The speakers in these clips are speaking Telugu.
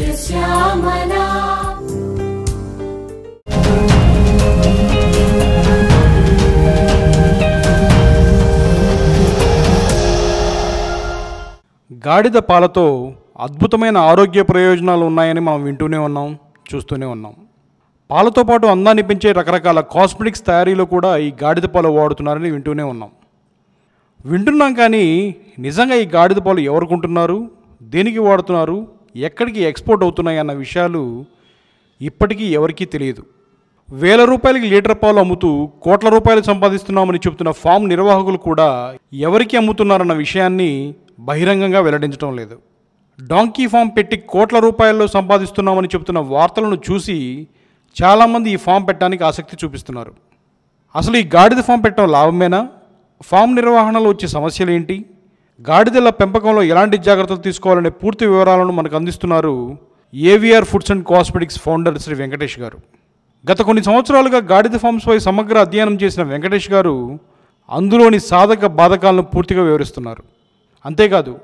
గాడిద పాలతో అద్భుతమైన ఆరోగ్య ప్రయోజనాలు ఉన్నాయని మనం వింటూనే ఉన్నాం చూస్తూనే ఉన్నాం. పాలతో పాటు అందాన్ని పెంచే రకరకాల కాస్మెటిక్స్ తయారీలో కూడా ఈ గాడిద పాలు వాడుతున్నారని వింటూనే ఉన్నాం. వింటున్నాం కానీ నిజంగా ఈ గాడిద పాలు ఎవరు కొంటున్నారు? దేనికి వాడుతున్నారు? ఎక్కడికి ఎక్స్పోర్ట్ అవుతున్నాయి అన్న విషయాలు ఇప్పటికీ ఎవరికీ తెలియదు. వేల రూపాయలకి లీటర్ పాలు అమ్ముతూ కోట్ల రూపాయలు సంపాదిస్తున్నామని చెబుతున్న ఫామ్ నిర్వాహకులు కూడా ఎవరికి అమ్ముతున్నారన్న విషయాన్ని బహిరంగంగా వెల్లడించడం లేదు. డాంకీ ఫామ్ పెట్టి కోట్ల రూపాయల్లో సంపాదిస్తున్నామని చెబుతున్న వార్తలను చూసి చాలామంది ఈ ఫామ్ పెట్టడానికి ఆసక్తి చూపిస్తున్నారు. అసలు ఈ గాడిద ఫామ్ పెట్టడం లాభమేనా? ఫామ్ నిర్వహణలో వచ్చే సమస్యలు ఏంటి? గాడిదల పెంపకంలో ఎలాంటి జాగ్రత్తలు తీసుకోవాలనే పూర్తి వివరాలను మనకు అందిస్తున్నారు AVR foods and cosmetics founder Shri Venkatesh గారు. గత కొన్ని సంవత్సరాలుగా గాడిద ఫామ్స్పై సమగ్ర అధ్యయనం చేసిన వెంకటేష్ గారు అందులోని సాధక బాధకాలను పూర్తిగా వివరిస్తున్నారు. అంతేకాదు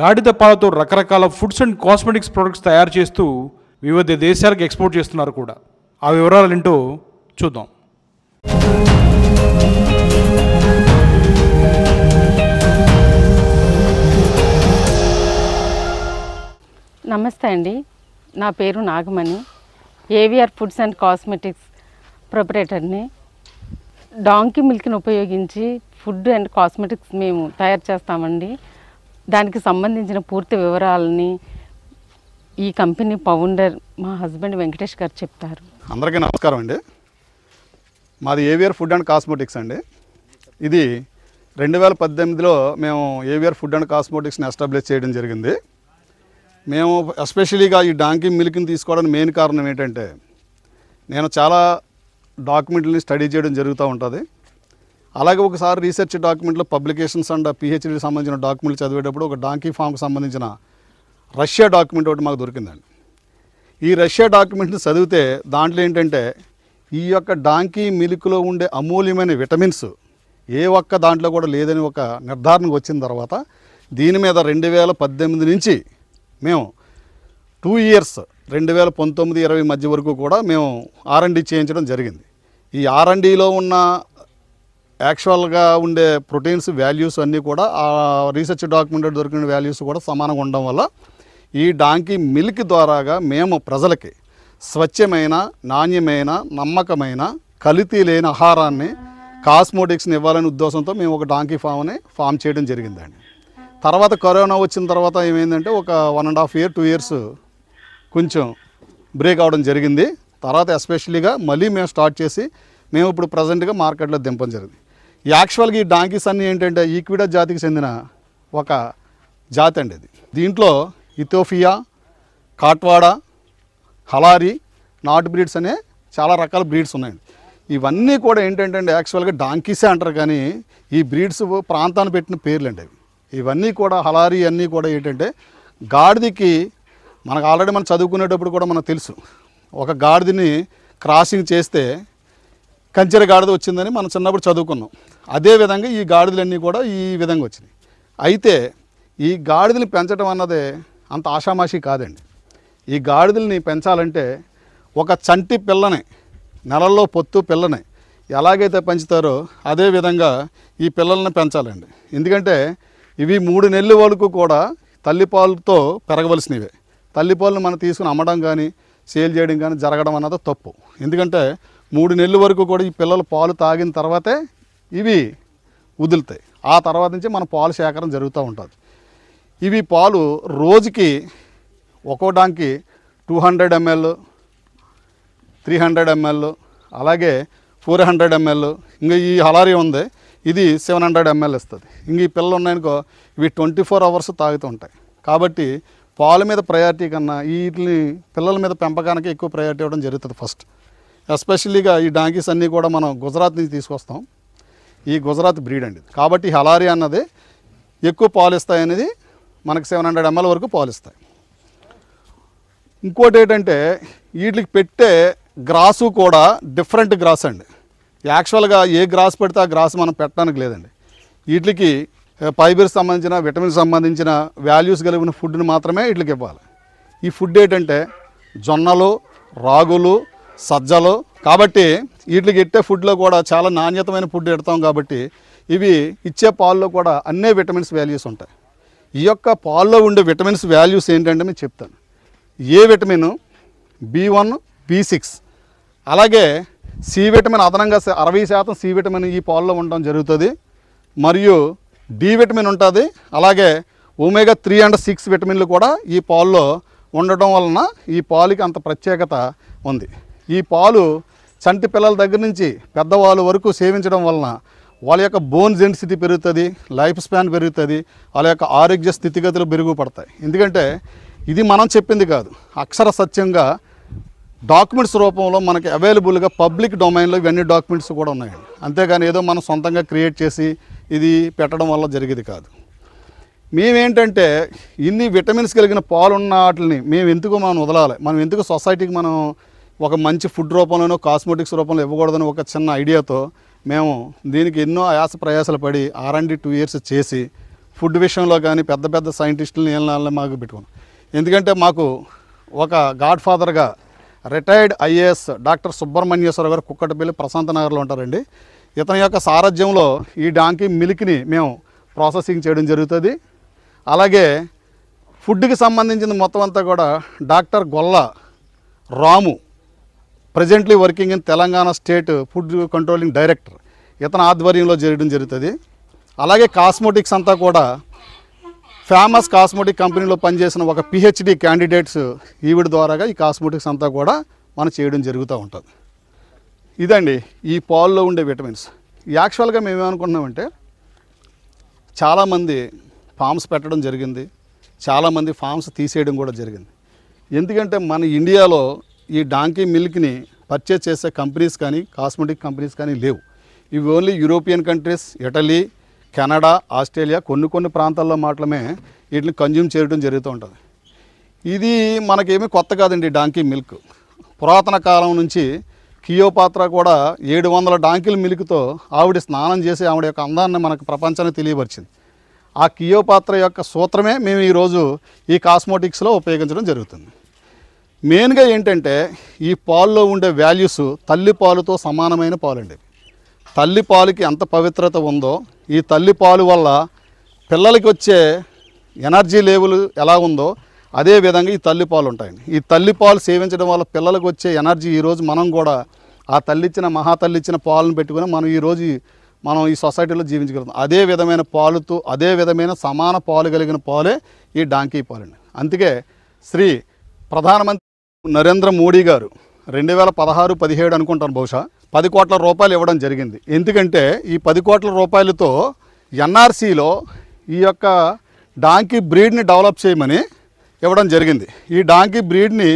గాడిద పాలతో రకరకాల ఫుడ్స్ అండ్ కాస్మెటిక్స్ ప్రొడక్ట్స్ తయారు చేస్తూ వివిధ దేశాలకు ఎక్స్పోర్ట్ చేస్తున్నారు కూడా. ఆ వివరాలు ఏంటో చూద్దాం. నమస్తే అండి. నా పేరు Nagamani. AVR foods and cosmetics ప్రొపరేటర్ని. Donkey మిల్క్ని ఉపయోగించి ఫుడ్ అండ్ కాస్మెటిక్స్ మేము తయారు చేస్తామండి. దానికి సంబంధించిన పూర్తి వివరాలని ఈ కంపెనీ ఫౌండర్ మా హస్బెండ్ వెంకటేష్ గారు చెప్తారు. అందరికీ నమస్కారం అండి. మాది ఏవిఆర్ ఫుడ్ అండ్ కాస్మెటిక్స్ అండి. ఇది రెండు వేల పద్దెనిమిదిలో మేము ఏవిఆర్ ఫుడ్ అండ్ కాస్మెటిక్స్ని ఎస్టాబ్లిష్ చేయడం జరిగింది. మేము ఎస్పెషలీగా ఈ డాంకీ మిల్క్ని తీసుకోవడానికి మెయిన్ కారణం ఏంటంటే నేను చాలా డాక్యుమెంట్లని స్టడీ చేయడం జరుగుతూ ఉంటుంది. అలాగే ఒకసారి రీసెర్చ్ డాక్యుమెంట్లో పబ్లికేషన్స్ అండ్ పిహెచ్డీకి సంబంధించిన డాక్యుమెంట్లు చదివేటప్పుడు ఒక డాంకీ ఫామ్కి సంబంధించిన రష్యా డాక్యుమెంట్ ఒకటి మాకు దొరికిందండి. ఈ రష్యా డాక్యుమెంట్ని చదివితే దాంట్లో ఏంటంటే ఈ యొక్క డాంకీ మిల్క్లో ఉండే అమూల్యమైన విటమిన్స్ ఏ ఒక్క దాంట్లో కూడా లేదని ఒక నిర్ధారణకు వచ్చిన తర్వాత దీని మీద రెండు వేల పద్దెనిమిది నుంచి మేము టూ ఇయర్స్ రెండు వేల పంతొమ్మిది ఇరవై మధ్య వరకు కూడా మేము ఆర్ఎండి చేయించడం జరిగింది. ఈ ఆర్ఎండిలో ఉన్న యాక్చువల్గా ఉండే ప్రోటీన్స్ వాల్యూస్ అన్నీ కూడా ఆ రీసెర్చ్ డాక్యుమెంట్ దొరికిన వాల్యూస్ కూడా సమానంగా ఉండడం వల్ల ఈ డాంకీ మిల్క్ ద్వారాగా మేము ప్రజలకి స్వచ్ఛమైన నాణ్యమైన నమ్మకమైన కలితీ లేని ఆహారాన్ని కాస్మోటిక్స్ని ఇవ్వాలనే ఉద్దేశంతో మేము ఒక డాంకీ ఫామ్ని ఫామ్ చేయడం జరిగిందండి. తర్వాత కరోనా వచ్చిన తర్వాత ఏమైందంటే ఒక one and half year two years కొంచెం బ్రేక్ అవడం జరిగింది. తర్వాత ఎస్పెషలీగా మళ్ళీ మేము స్టార్ట్ చేసి మేము ఇప్పుడు ప్రజెంట్గా మార్కెట్లో దింపడం జరిగింది. యాక్చువల్గా ఈ డాంకీస్ అన్నీ ఏంటంటే ఈక్విడా జాతికి చెందిన ఒక జాతి అండి ఇది. దీంట్లో ఇథోఫియా కాట్వాడా హలారి నాట్ బ్రీడ్స్ అనే చాలా రకాల బ్రీడ్స్ ఉన్నాయండి. ఇవన్నీ కూడా ఏంటంటే అండి యాక్చువల్గా డాంకీసే అంటారు కానీ ఈ బ్రీడ్స్ ప్రాంతాన్ని పెట్టిన పేర్లు అండి అవి. ఇవన్నీ కూడా హలారి అన్నీ కూడా ఏంటంటే గాడిదకి మనకు ఆల్రెడీ మనం చదువుకునేటప్పుడు కూడా మనకు తెలుసు. ఒక గాడిదని క్రాసింగ్ చేస్తే కంచెర గాడిద వచ్చిందని మనం చిన్నప్పుడు చదువుకున్నాం. అదే విధంగా ఈ గాడిదలన్నీ కూడా ఈ విధంగా వచ్చినాయి. అయితే ఈ గాడిదలు పెంచడం అన్నదే అంత ఆషామాషి కాదండి. ఈ గాడిదల్ని పెంచాలంటే ఒక చంటి పిల్లని నెలల్లో పొత్తు పిల్లని ఎలాగైతే పెంచుతారో అదే విధంగా ఈ పిల్లల్ని పెంచాలండి. ఎందుకంటే ఇవి మూడు నెలల వరకు కూడా తల్లిపాలతో పెరగవలసినవే. తల్లిపాలను మనం తీసుకుని అమ్మడం కానీ సేల్ చేయడం కానీ జరగడం అన్నది తప్పు. ఎందుకంటే మూడు నెలల వరకు కూడా ఈ పిల్లలు పాలు తాగిన తర్వాతే ఇవి వదులుతాయి. ఆ తర్వాత నుంచి మన పాలు సేకరణ జరుగుతూ ఉంటుంది. ఇవి పాలు రోజుకి ఒక్కో donkey two hundred ml three hundred ml అలాగే ఫోర్ హండ్రెడ్ ఎంఎల్. ఇంకా ఈ హలారీ ఉంది. ఇది సెవెన్ హండ్రెడ్ ఎంఎల్ ఇస్తుంది. ఇంక ఈ పిల్లలు ఉన్నాయనుకో ఇవి ట్వంటీ ఫోర్ అవర్స్ తాగుతూ ఉంటాయి. కాబట్టి పాల మీద ప్రయారిటీ కన్నా వీటిని పిల్లల మీద పెంపకానికి ఎక్కువ ప్రయారిటీ ఇవ్వడం జరుగుతుంది ఫస్ట్ ఎస్పెషల్లీగా ఈ డాంకీస్ అన్నీ కూడా మనం గుజరాత్ నుంచి తీసుకొస్తాం. ఈ గుజరాత్ బ్రీడ్ అండి కాబట్టి హలారీ అన్నది ఎక్కువ పాలు ఇస్తాయి అనేది మనకి సెవెన్ హండ్రెడ్ ఎంఎల్ వరకు పాలు ఇస్తాయి. ఇంకోటి ఏంటంటే వీటికి పెట్టే గ్రాసు కూడా డిఫరెంట్ గ్రాస్ అండి. యాక్చువల్గా ఏ గ్రాస్ పెడితే ఆ గ్రాస్ మనం పెట్టడానికి లేదండి. వీటికి ఫైబర్ సంబంధించిన విటమిన్స్ సంబంధించిన వాల్యూస్ కలిగిన ఫుడ్ని మాత్రమే వీటికి ఇవ్వాలి. ఈ ఫుడ్ ఏంటంటే జొన్నలు రాగులు సజ్జలు. కాబట్టి వీటికి ఎట్టే ఫుడ్లో కూడా చాలా నాణ్యతమైన ఫుడ్ పెడతాం కాబట్టి ఇవి ఇచ్చే పాల్లో కూడా అన్నే విటమిన్స్ వాల్యూస్ ఉంటాయి. ఈ యొక్క పాల్లో ఉండే విటమిన్స్ వాల్యూస్ ఏంటంటే మీకు చెప్తాను. A vitamin? B one B six. అలాగే సి విటమిన్ అదనంగా అరవై శాతం సి విటమిన్ ఈ పాల్లో ఉండడం జరుగుతుంది. మరియు డి విటమిన్ ఉంటుంది. అలాగే ఒమేగా త్రీ అండ్ సిక్స్ విటమిన్లు కూడా ఈ పాల్లో ఉండటం వలన ఈ పాలుకి అంత ప్రత్యేకత ఉంది. ఈ పాలు చంటి పిల్లల దగ్గర నుంచి పెద్దవాళ్ళ వరకు సేవించడం వలన వాళ్ళ యొక్క బోన్ డెన్సిటీ పెరుగుతుంది లైఫ్ స్పాన్ పెరుగుతుంది వాళ్ళ యొక్క ఆరోగ్య స్థితిగతులు మెరుగుపడతాయి. ఎందుకంటే ఇది మనం చెప్పింది కాదు. అక్షర సత్యంగా డాక్యుమెంట్స్ రూపంలో మనకి అవైలబుల్గా పబ్లిక్ డొమైన్లో ఇవన్నీ డాక్యుమెంట్స్ కూడా ఉన్నాయండి. అంతేగాని ఏదో మనం సొంతంగా క్రియేట్ చేసి ఇది పెట్టడం వల్ల జరిగేది కాదు. మేమేంటంటే ఇన్ని విటమిన్స్ కలిగిన పాలున్న వాటిని మేము ఎందుకు మనం వదలాలి? మనం ఎందుకు సొసైటీకి మనం ఒక మంచి ఫుడ్ రూపంలోనో కాస్మెటిక్స్ రూపంలో ఇవ్వకూడదని ఒక చిన్న ఐడియాతో మేము దీనికి ఎన్నో ఆయాస ప్రయాసాలు పడి ఆర్ అండ్ టూ ఇయర్స్ చేసి ఫుడ్ విషయంలో కానీ పెద్ద పెద్ద సైంటిస్టులని ఏళ్ళని మాకు పెట్టుకున్నాం. ఎందుకంటే మాకు ఒక god ఫాదర్గా retired IAS doctor Subrahmanyeswara garu Kukatpally ప్రశాంత నగర్లో ఉంటారండి. ఇతని యొక్క సారథ్యంలో ఈ డాంకీ మిల్క్ని మేము ప్రాసెసింగ్ చేయడం జరుగుతుంది. అలాగే ఫుడ్కి సంబంధించిన మొత్తం అంతా కూడా doctor Golla Ramu presently working in Telangana state food controlling director ఇతని ఆధ్వర్యంలో చేయడం జరుగుతుంది. అలాగే కాస్మోటిక్స్ అంతా కూడా ఫేమస్ కాస్మోటిక్ కంపెనీలో పనిచేసిన ఒక పిహెచ్డి క్యాండిడేట్స్ ఈవిడ ద్వారాగా ఈ కాస్మోటిక్స్ అంతా కూడా మనం చేయడం జరుగుతూ ఉంటుంది. ఇదండి ఈ పాల్లో ఉండే విటమిన్స్. యాక్చువల్గా మేమేమనుకుంటున్నామంటే చాలామంది ఫామ్స్ పెట్టడం జరిగింది చాలామంది ఫామ్స్ తీసేయడం కూడా జరిగింది. ఎందుకంటే మన ఇండియాలో ఈ డాంకీ మిల్క్ని పర్చేస్ చేసే కంపెనీస్ కానీ కాస్మెటిక్ కంపెనీస్ కానీ లేవు. ఇవి only European countries Italy Canada Australia కొన్ని కొన్ని ప్రాంతాల్లో మాత్రమే వీటిని కన్జ్యూమ్ చేయడం జరుగుతూ ఉంటుంది. ఇది మనకేమీ కొత్త కాదండి డాంకీ మిల్క్. పురాతన కాలం నుంచి కియోపాత్ర కూడా ఏడు వందల డాంకీల మిల్క్తో ఆవిడ స్నానం చేసి ఆవిడ యొక్క అందాన్ని మనకు ప్రపంచానికి తెలియపరిచింది. ఆ కియోపాత్ర యొక్క సూత్రమే మేము ఈరోజు ఈ కాస్మోటిక్స్లో ఉపయోగించడం జరుగుతుంది. మెయిన్గా ఏంటంటే ఈ పాల్లో ఉండే వాల్యూస్ తల్లి పాలుతో సమానమైన పాలండి. తల్లి పాలుకి ఎంత పవిత్రత ఉందో ఈ తల్లి పాలు వల్ల పిల్లలకి వచ్చే ఎనర్జీ లెవెల్ ఎలా ఉందో అదే విధంగా ఈ తల్లి పాలు ఉంటాయండి. ఈ తల్లి పాలు సేవించడం వల్ల పిల్లలకు వచ్చే ఎనర్జీ ఈరోజు మనం కూడా ఆ తల్లిచ్చిన మహా మహాతల్లి ఇచ్చిన పాలను పెట్టుకుని మనం ఈరోజు మనం ఈ సొసైటీలో జీవించగలుగుతాం. అదే విధమైన పాలుతో అదే విధమైన సమాన పాలు కలిగిన పాలే ఈ డాంకీ పాలండి. అందుకే శ్రీ ప్రధానమంత్రి నరేంద్ర మోడీ గారు రెండు వేల పదహారు పదిహేడు అనుకుంటాను బహుశా. పది కోట్ల రూపాయలు ఇవ్వడం జరిగింది. ఎందుకంటే ఈ పది కోట్ల రూపాయలతో ఎన్ఆర్సీలో ఈ యొక్క డాంకీ బ్రీడ్ని డెవలప్ చేయమని ఇవ్వడం జరిగింది. ఈ డాంకీ బ్రీడ్ని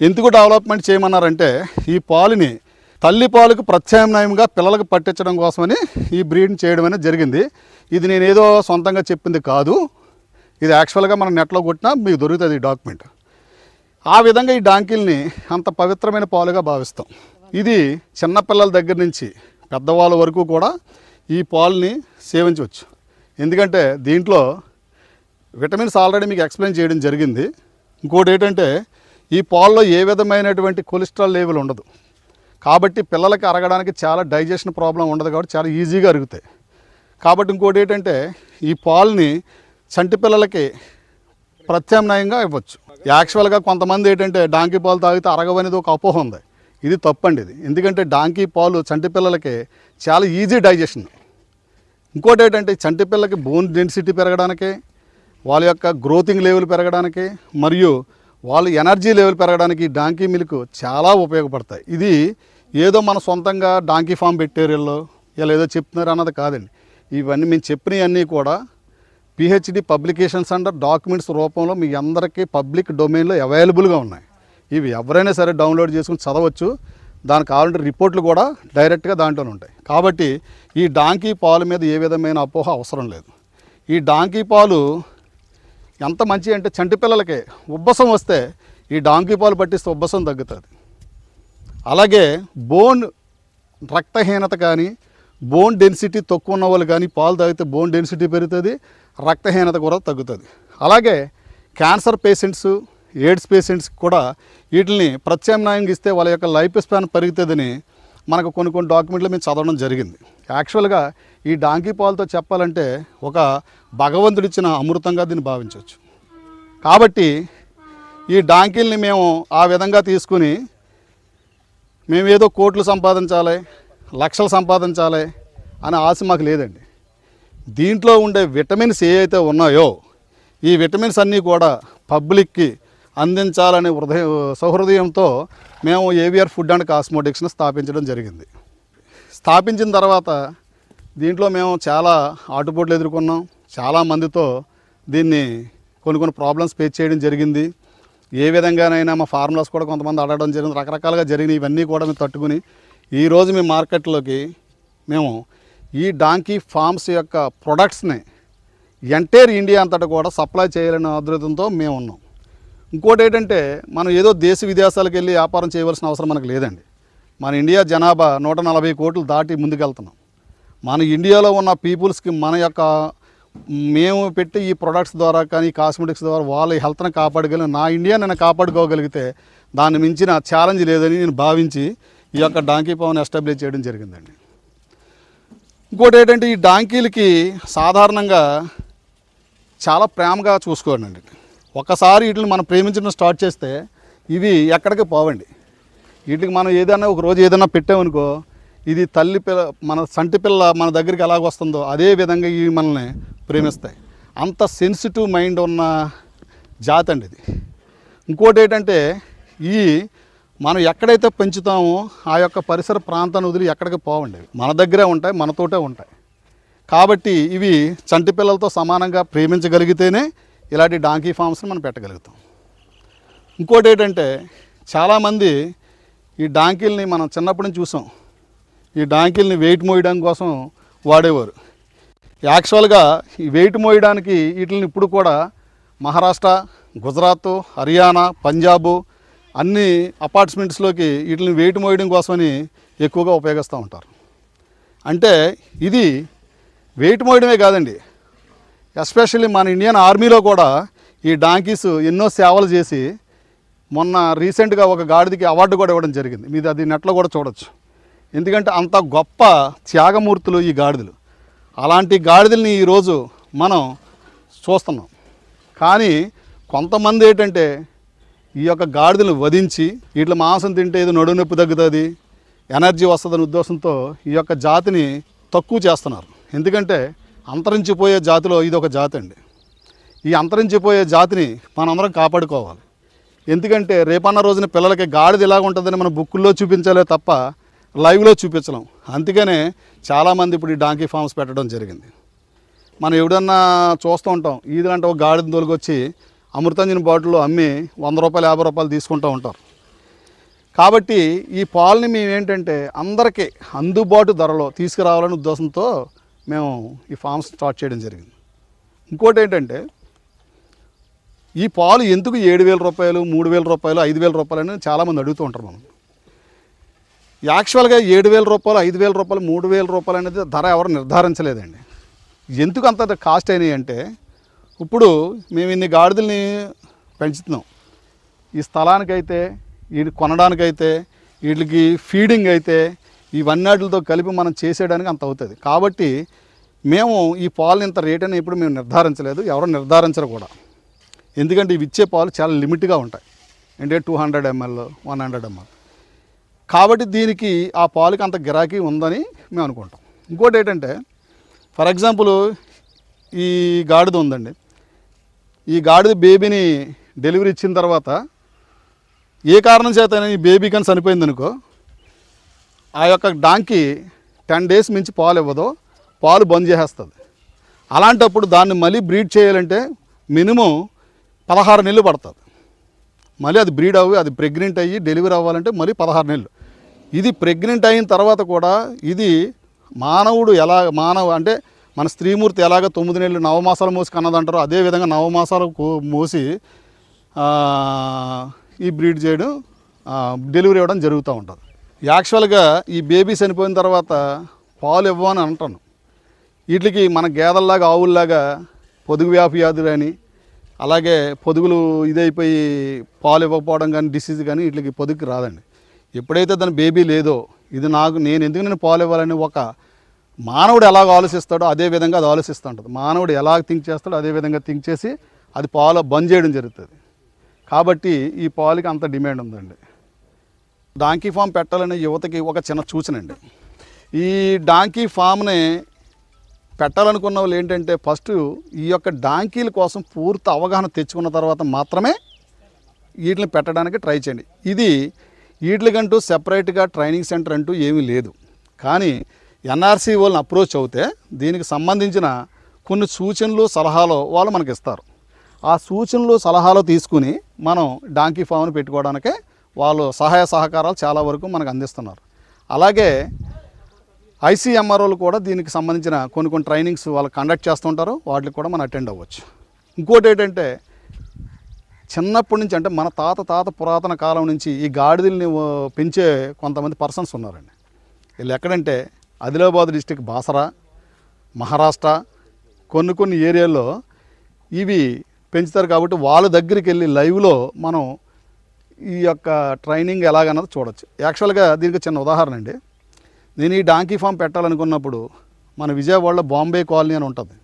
ఎందుకు డెవలప్మెంట్ చేయమన్నారంటే ఈ పాలుని తల్లి పాలకు ప్రత్యామ్నాయంగా పిల్లలకు పట్టించడం కోసమని ఈ బ్రీడ్ని చేయడం అనేది జరిగింది. ఇది నేనేదో సొంతంగా చెప్పింది కాదు. ఇది యాక్చువల్గా మనం నెట్లో కొట్టినా మీకు దొరుకుతుంది ఈ డాక్యుమెంట్. ఆ విధంగా ఈ డాంకిల్ని అంత పవిత్రమైన పాలుగా భావిస్తాం. ఇది చిన్నపిల్లల దగ్గర నుంచి పెద్దవాళ్ళ వరకు కూడా ఈ పాల్ని సేవించవచ్చు. ఎందుకంటే దీంట్లో విటమిన్స్ ఆల్రెడీ మీకు ఎక్స్ప్లెయిన్ చేయడం జరిగింది. ఇంకోటి ఏంటంటే ఈ పాల్లో ఏ విధమైనటువంటి కొలెస్ట్రాల్ లెవెల్ ఉండదు. కాబట్టి పిల్లలకి అరగడానికి చాలా డైజెషన్ ప్రాబ్లం ఉండదు కాబట్టి చాలా ఈజీగా అరుగుతాయి. కాబట్టి ఇంకోటి ఏంటంటే ఈ పాల్ని చంటి పిల్లలకి ప్రత్యామ్నాయంగా ఇవ్వచ్చు. యాక్చువల్గా కొంతమంది ఏంటంటే డాంకీ పాలు తాగితే అరగవనేది ఒక అపోహ ఉంది. ఇది తప్పండి ఇది. ఎందుకంటే డాంకీ పాలు చంటి పిల్లలకి చాలా ఈజీ డైజెషన్. ఇంకోటి ఏంటంటే చంటి పిల్లకి బోన్ డెన్సిటీ పెరగడానికి వాళ్ళ యొక్క గ్రోతింగ్ లెవెల్ పెరగడానికి మరియు వాళ్ళ ఎనర్జీ లెవెల్ పెరగడానికి డాంకీ మిల్క్ చాలా ఉపయోగపడతాయి. ఇది ఏదో మన సొంతంగా డాంకీ ఫామ్ పెట్టేరియల్లో ఇలా ఏదో చెప్తున్నారు అన్నది కాదండి. ఇవన్నీ మేము చెప్పినవన్నీ కూడా పిహెచ్డి పబ్లికేషన్స్ అండర్ డాక్యుమెంట్స్ రూపంలో మీ అందరికీ పబ్లిక్ డొమైన్లో అవైలబుల్గా ఉన్నాయి. ఇవి ఎవరైనా సరే డౌన్లోడ్ చేసుకుని చదవచ్చు. దానికి కావాలంటే రిపోర్ట్లు కూడా డైరెక్ట్గా దాంట్లోనే ఉంటాయి. కాబట్టి ఈ డాంకీ పాలు మీద ఏ విధమైన అపోహ అవసరం లేదు. ఈ డాంకీ పాలు ఎంత మంచి అంటే చంటి పిల్లలకే ఉబ్బసం వస్తే ఈ డాంకీ పాలు పట్టిస్తే ఉబ్బసం తగ్గుతుంది. అలాగే బోన్ రక్తహీనత కానీ బోన్ డెన్సిటీ తక్కువ ఉన్న వాళ్ళు కానీ పాలు తాగితే బోన్ డెన్సిటీ పెరుగుతుంది రక్తహీనత కూడా తగ్గుతుంది. అలాగే క్యాన్సర్ పేషెంట్స్ ఎయిడ్స్ పేషెంట్స్కి కూడా వీటిని ప్రత్యామ్నాయంగా ఇస్తే వాళ్ళ యొక్క లైఫ్ స్పాన్ పెరుగుతుందని మనకు కొన్ని కొన్ని డాక్యుమెంట్లు మేము చదవడం జరిగింది. యాక్చువల్గా ఈ డాంకీ పాలతో చెప్పాలంటే ఒక భగవంతుడిచ్చిన అమృతంగా దీన్ని భావించవచ్చు. కాబట్టి ఈ డాంకీల్ని మేము ఆ విధంగా తీసుకుని మేమేదో కోట్లు సంపాదించాలి లక్షలు సంపాదించాలి అనే ఆశ మాకు లేదండి. దీంట్లో ఉండే విటమిన్స్ ఏవైతే ఉన్నాయో ఈ విటమిన్స్ అన్నీ కూడా పబ్లిక్కి అందించాలనే హృదయ సహృదయంతో మేము ఏవిఆర్ ఫుడ్ అండ్ కాస్మోటిక్స్ని స్థాపించడం జరిగింది. స్థాపించిన తర్వాత దీంట్లో మేము చాలా ఆటుపోట్లు ఎదుర్కొన్నాం. చాలా మందితో దీన్ని కొన్ని కొన్ని ప్రాబ్లమ్స్ ఫేస్ చేయడం జరిగింది. ఏ విధంగానైనా మా ఫార్ములాస్ కూడా కొంతమంది అడగడం జరిగింది. రకరకాలుగా జరిగినాయి ఇవన్నీ కూడా మేము తట్టుకుని ఈరోజు మేము మార్కెట్లోకి మేము ఈ డాంకీ ఫార్మ్స్ యొక్క ప్రొడక్ట్స్ని ఎంటైర్ ఇండియా అంతటా కూడా సప్లై చేయాలనే ఆదృతంతో మేము ఉన్నాం. ఇంకోటి ఏంటంటే మనం ఏదో దేశ విదేశాలకు వెళ్ళి వ్యాపారం చేయవలసిన అవసరం మనకు లేదండి. మన ఇండియా జనాభా నూట నలభై కోట్లు దాటి ముందుకెళ్తున్నాం. మన ఇండియాలో ఉన్న పీపుల్స్కి మన యొక్క మేము పెట్టి ఈ ప్రొడక్ట్స్ ద్వారా కానీ కాస్మెటిక్స్ ద్వారా వాళ్ళ హెల్త్ని కాపాడగలిగిన నా ఇండియా నేను కాపాడుకోగలిగితే దాన్ని మించిన ఛాలెంజ్ లేదని నేను భావించి ఈ యొక్క డాంకీ పవన్ ఎస్టాబ్లిష్ చేయడం జరిగిందండి. ఇంకోటి ఏంటంటే ఈ డాంకీలకి సాధారణంగా చాలా ప్రేమగా చూసుకోండి ఒకసారి వీటిని మనం ప్రేమించడం స్టార్ట్ చేస్తే ఇవి ఎక్కడికి పోవండి. వీటికి మనం ఏదైనా ఒక రోజు ఏదైనా పెట్టామనుకో ఇది తల్లి పిల్ల మన సంటి పిల్ల మన దగ్గరికి ఎలాగ వస్తుందో అదే విధంగా ఇవి మనల్ని ప్రేమిస్తాయి. అంత సెన్సిటివ్ మైండ్ ఉన్న జాతి అండి ఇది. ఇంకోటి ఏంటంటే ఈ మనం ఎక్కడైతే పెంచుతామో ఆ యొక్క పరిసర ప్రాంతాన్ని వదిలి ఎక్కడికి పోవండి. మన దగ్గరే ఉంటాయి మనతోటే ఉంటాయి. కాబట్టి ఇవి చంటి పిల్లలతో సమానంగా ప్రేమించగలిగితేనే ఇలాంటి డాంకీ ఫామ్స్ని మనం పెట్టగలుగుతాం. ఇంకోటి ఏంటంటే చాలామంది ఈ డాంకీల్ని మనం చిన్నప్పటి నుంచి చూసాం. ఈ డాంకీల్ని వెయిట్ మోయడం కోసం వాడేవారు. యాక్చువల్గా ఈ వెయిట్ మోయడానికి వీటిని ఇప్పుడు కూడా మహారాష్ట్ర గుజరాత్ హర్యానా పంజాబు అన్ని అపార్ట్మెంట్స్లోకి వీటిని వెయిట్ మోయడం కోసమని ఎక్కువగా ఉపయోగిస్తూ ఉంటారు. అంటే ఇది వెయిట్ మోయడమే కాదండి. ఎస్పెషల్లీ మన ఇండియన్ ఆర్మీలో కూడా ఈ డాంకీస్ ఎన్నో సేవలు చేసి మొన్న రీసెంట్గా ఒక గాడిదకి అవార్డు కూడా ఇవ్వడం జరిగింది. మీది అది నెట్లో కూడా చూడొచ్చు. ఎందుకంటే అంత గొప్ప త్యాగమూర్తులు ఈ గాడిదలు. అలాంటి గాడిదల్ని ఈరోజు మనం చూస్తున్నాం. కానీ కొంతమంది ఏంటంటే ఈ యొక్క గాడిదలను వధించి వీటి మాంసం తింటే ఏదో నడునొప్పి తగ్గుతుంది ఎనర్జీ వస్తుందనే ఉద్దేశంతో ఈ యొక్క జాతిని తక్కువ చేస్తున్నారు. ఎందుకంటే అంతరించిపోయే జాతిలో ఇది ఒక జాతి అండి. ఈ అంతరించిపోయే జాతిని మనందరం కాపాడుకోవాలి. ఎందుకంటే రేపన్న రోజున పిల్లలకి గాడిద ఎలాగ ఉంటుందని మనం బుక్కుల్లో చూపించాలే తప్ప లైవ్లో చూపించలేం. అందుకనే చాలామంది ఇప్పుడు ఈ డాంకీ ఫార్మ్స్ పెట్టడం జరిగింది. మనం ఎవడన్నా చూస్తూ ఉంటాం ఈదంటే ఒక గాడిద తోలుకొచ్చి అమృతాంజన్ బాటిల్లో అమ్మి వంద రూపాయలు యాభై రూపాయలు తీసుకుంటూ ఉంటారు. కాబట్టి ఈ పాలని మేము ఏంటంటే అందరికీ అందుబాటు ధరలో తీసుకురావాలనే ఉద్దేశంతో మేము ఈ ఫామ్స్ స్టార్ట్ చేయడం జరిగింది. ఇంకోటి ఏంటంటే ఈ పాలు ఎందుకు ఏడు వేల రూపాయలు మూడు వేల రూపాయలు ఐదు వేల రూపాయలు అని చాలామంది అడుగుతూ ఉంటారు మనం యాక్చువల్గా ఏడు వేల రూపాయలు ఐదు వేల రూపాయలు మూడు వేల రూపాయలు అనేది ధర ఎవరు నిర్ధారించలేదండి. ఎందుకు అంత కాస్ట్ అయినాయి అంటే ఇప్పుడు మేము ఇన్ని గాడిదల్ని పెంచుతున్నాం. ఈ స్థలానికైతే వీటి కొనడానికైతే వీటికి ఫీడింగ్ అయితే ఇవన్నిటితో కలిపి మనం చేసేయడానికి అంత అవుతుంది. కాబట్టి మేము ఈ పాలు ఇంత రేట్ అని ఇప్పుడు మేము నిర్ధారించలేదు. ఎవరు నిర్ధారించరు కూడా. ఎందుకంటే ఇవి ఇచ్చే పాలు చాలా లిమిట్గా ఉంటాయి. అంటే two hundred ml one hundred ml. కాబట్టి దీనికి ఆ పాలకి అంత గిరాకీ ఉందని మేము అనుకుంటాం. ఇంకోటి ఏంటంటే ఫర్ ఎగ్జాంపుల్ ఈ గాడిద ఉందండి. ఈ గాడిద బేబీని డెలివరీ ఇచ్చిన తర్వాత ఏ కారణం చేత ఈ బేబీ కానీ చనిపోయింది అనుకో ఆ యొక్క డాంకి టెన్ డేస్ మించి పాలు ఇవ్వదో పాలు బంద్ చేసేస్తుంది. అలాంటప్పుడు దాన్ని మళ్ళీ బ్రీడ్ చేయాలంటే మినిమం పదహారు నెలలు పడుతుంది. మళ్ళీ అది బ్రీడ్ అవ్వి అది ప్రెగ్నెంట్ అయ్యి డెలివరీ అవ్వాలంటే మళ్ళీ పదహారు నెలలు. ఇది ప్రెగ్నెంట్ అయిన తర్వాత కూడా ఇది మానవుడు ఎలా మానవ అంటే మన స్త్రీమూర్తి ఎలాగ తొమ్మిది నెలలు నవమాసాలు మోసి కన్నదంటారో అదే విధంగా నవమాసాలు మోసి ఈ బ్రీడ్ చేయడం డెలివరీ ఇవ్వడం జరుగుతూ ఉంటుంది. యాక్చువల్గా ఈ బేబీ చనిపోయిన తర్వాత పాలు ఇవ్వని అంటాను. వీటికి మన గేదల్లాగా ఆవుల్లాగా పొదుగు వ్యాపి వ్యాధులు అని అలాగే పొదుగులు ఇదైపోయి పాలు ఇవ్వకపోవడం కానీ డిసీజ్ కానీ వీటికి పొదుగుకి రాదండి. ఎప్పుడైతే దాని బేబీ లేదో ఇది నాకు నేను ఎందుకు నేను పాలు ఇవ్వాలని ఒక మానవుడు ఎలాగ ఆలోచిస్తాడో అదే విధంగా అది ఆలోచిస్తూ ఉంటుంది మానవుడు ఎలాగ థింక్ చేస్తాడో అదే విధంగా థింక్ చేసి అది పాలు బంద్ చేయడం జరుగుతుంది. కాబట్టి ఈ పాలకి అంత డిమాండ్ ఉందండి. డాంకీ ఫామ్ పెట్టాలనే యువతకి ఒక చిన్న సూచన అండి. ఈ డాంకీ ఫామ్ని పెట్టాలనుకున్న వాళ్ళు ఏంటంటే ఫస్ట్ ఈ యొక్క డాంకీల కోసం పూర్తి అవగాహన తెచ్చుకున్న తర్వాత మాత్రమే వీటిని పెట్టడానికి ట్రై చేయండి. ఇది వీటికంటూ సెపరేట్గా ట్రైనింగ్ సెంటర్ అంటూ ఏమీ లేదు. కానీ ఎన్ఆర్సీ వాళ్ళని అప్రోచ్ అవుతే దీనికి సంబంధించిన కొన్ని సూచనలు సలహాలు వాళ్ళు మనకి ఇస్తారు. ఆ సూచనలు సలహాలు తీసుకుని మనం డాంకీ ఫామ్ని పెట్టుకోవడానికే వాళ్ళు సహాయ సహకారాలు చాలా వరకు మనకు అందిస్తున్నారు. అలాగే ఐసీఎంఆర్ఓలు కూడా దీనికి సంబంధించిన కొన్ని కొన్ని ట్రైనింగ్స్ వాళ్ళు కండక్ట్ చేస్తుంటారు వాటికి కూడా మనం అటెండ్ అవ్వచ్చు. ఇంకోటి ఏంటంటే చిన్నప్పటి నుంచి అంటే మన తాత తాత పురాతన కాలం నుంచి ఈ గాడిదల్ని పెంచే కొంతమంది పర్సన్స్ ఉన్నారండి. వీళ్ళు ఎక్కడంటే ఆదిలాబాద్ డిస్టిక్ బాసరా మహారాష్ట్ర కొన్ని కొన్ని ఏరియాల్లో ఇవి పెంచుతారు కాబట్టి వాళ్ళ దగ్గరికి వెళ్ళి లైవ్లో మనం ఈ యొక్క ట్రైనింగ్ ఎలాగన్నది చూడొచ్చు. యాక్చువల్గా దీనికి చిన్న ఉదాహరణ అండి. నేను ఈ డాంకీ ఫామ్ పెట్టాలనుకున్నప్పుడు మన విజయవాడలో బాంబే కాలనీ అని ఉంటుంది.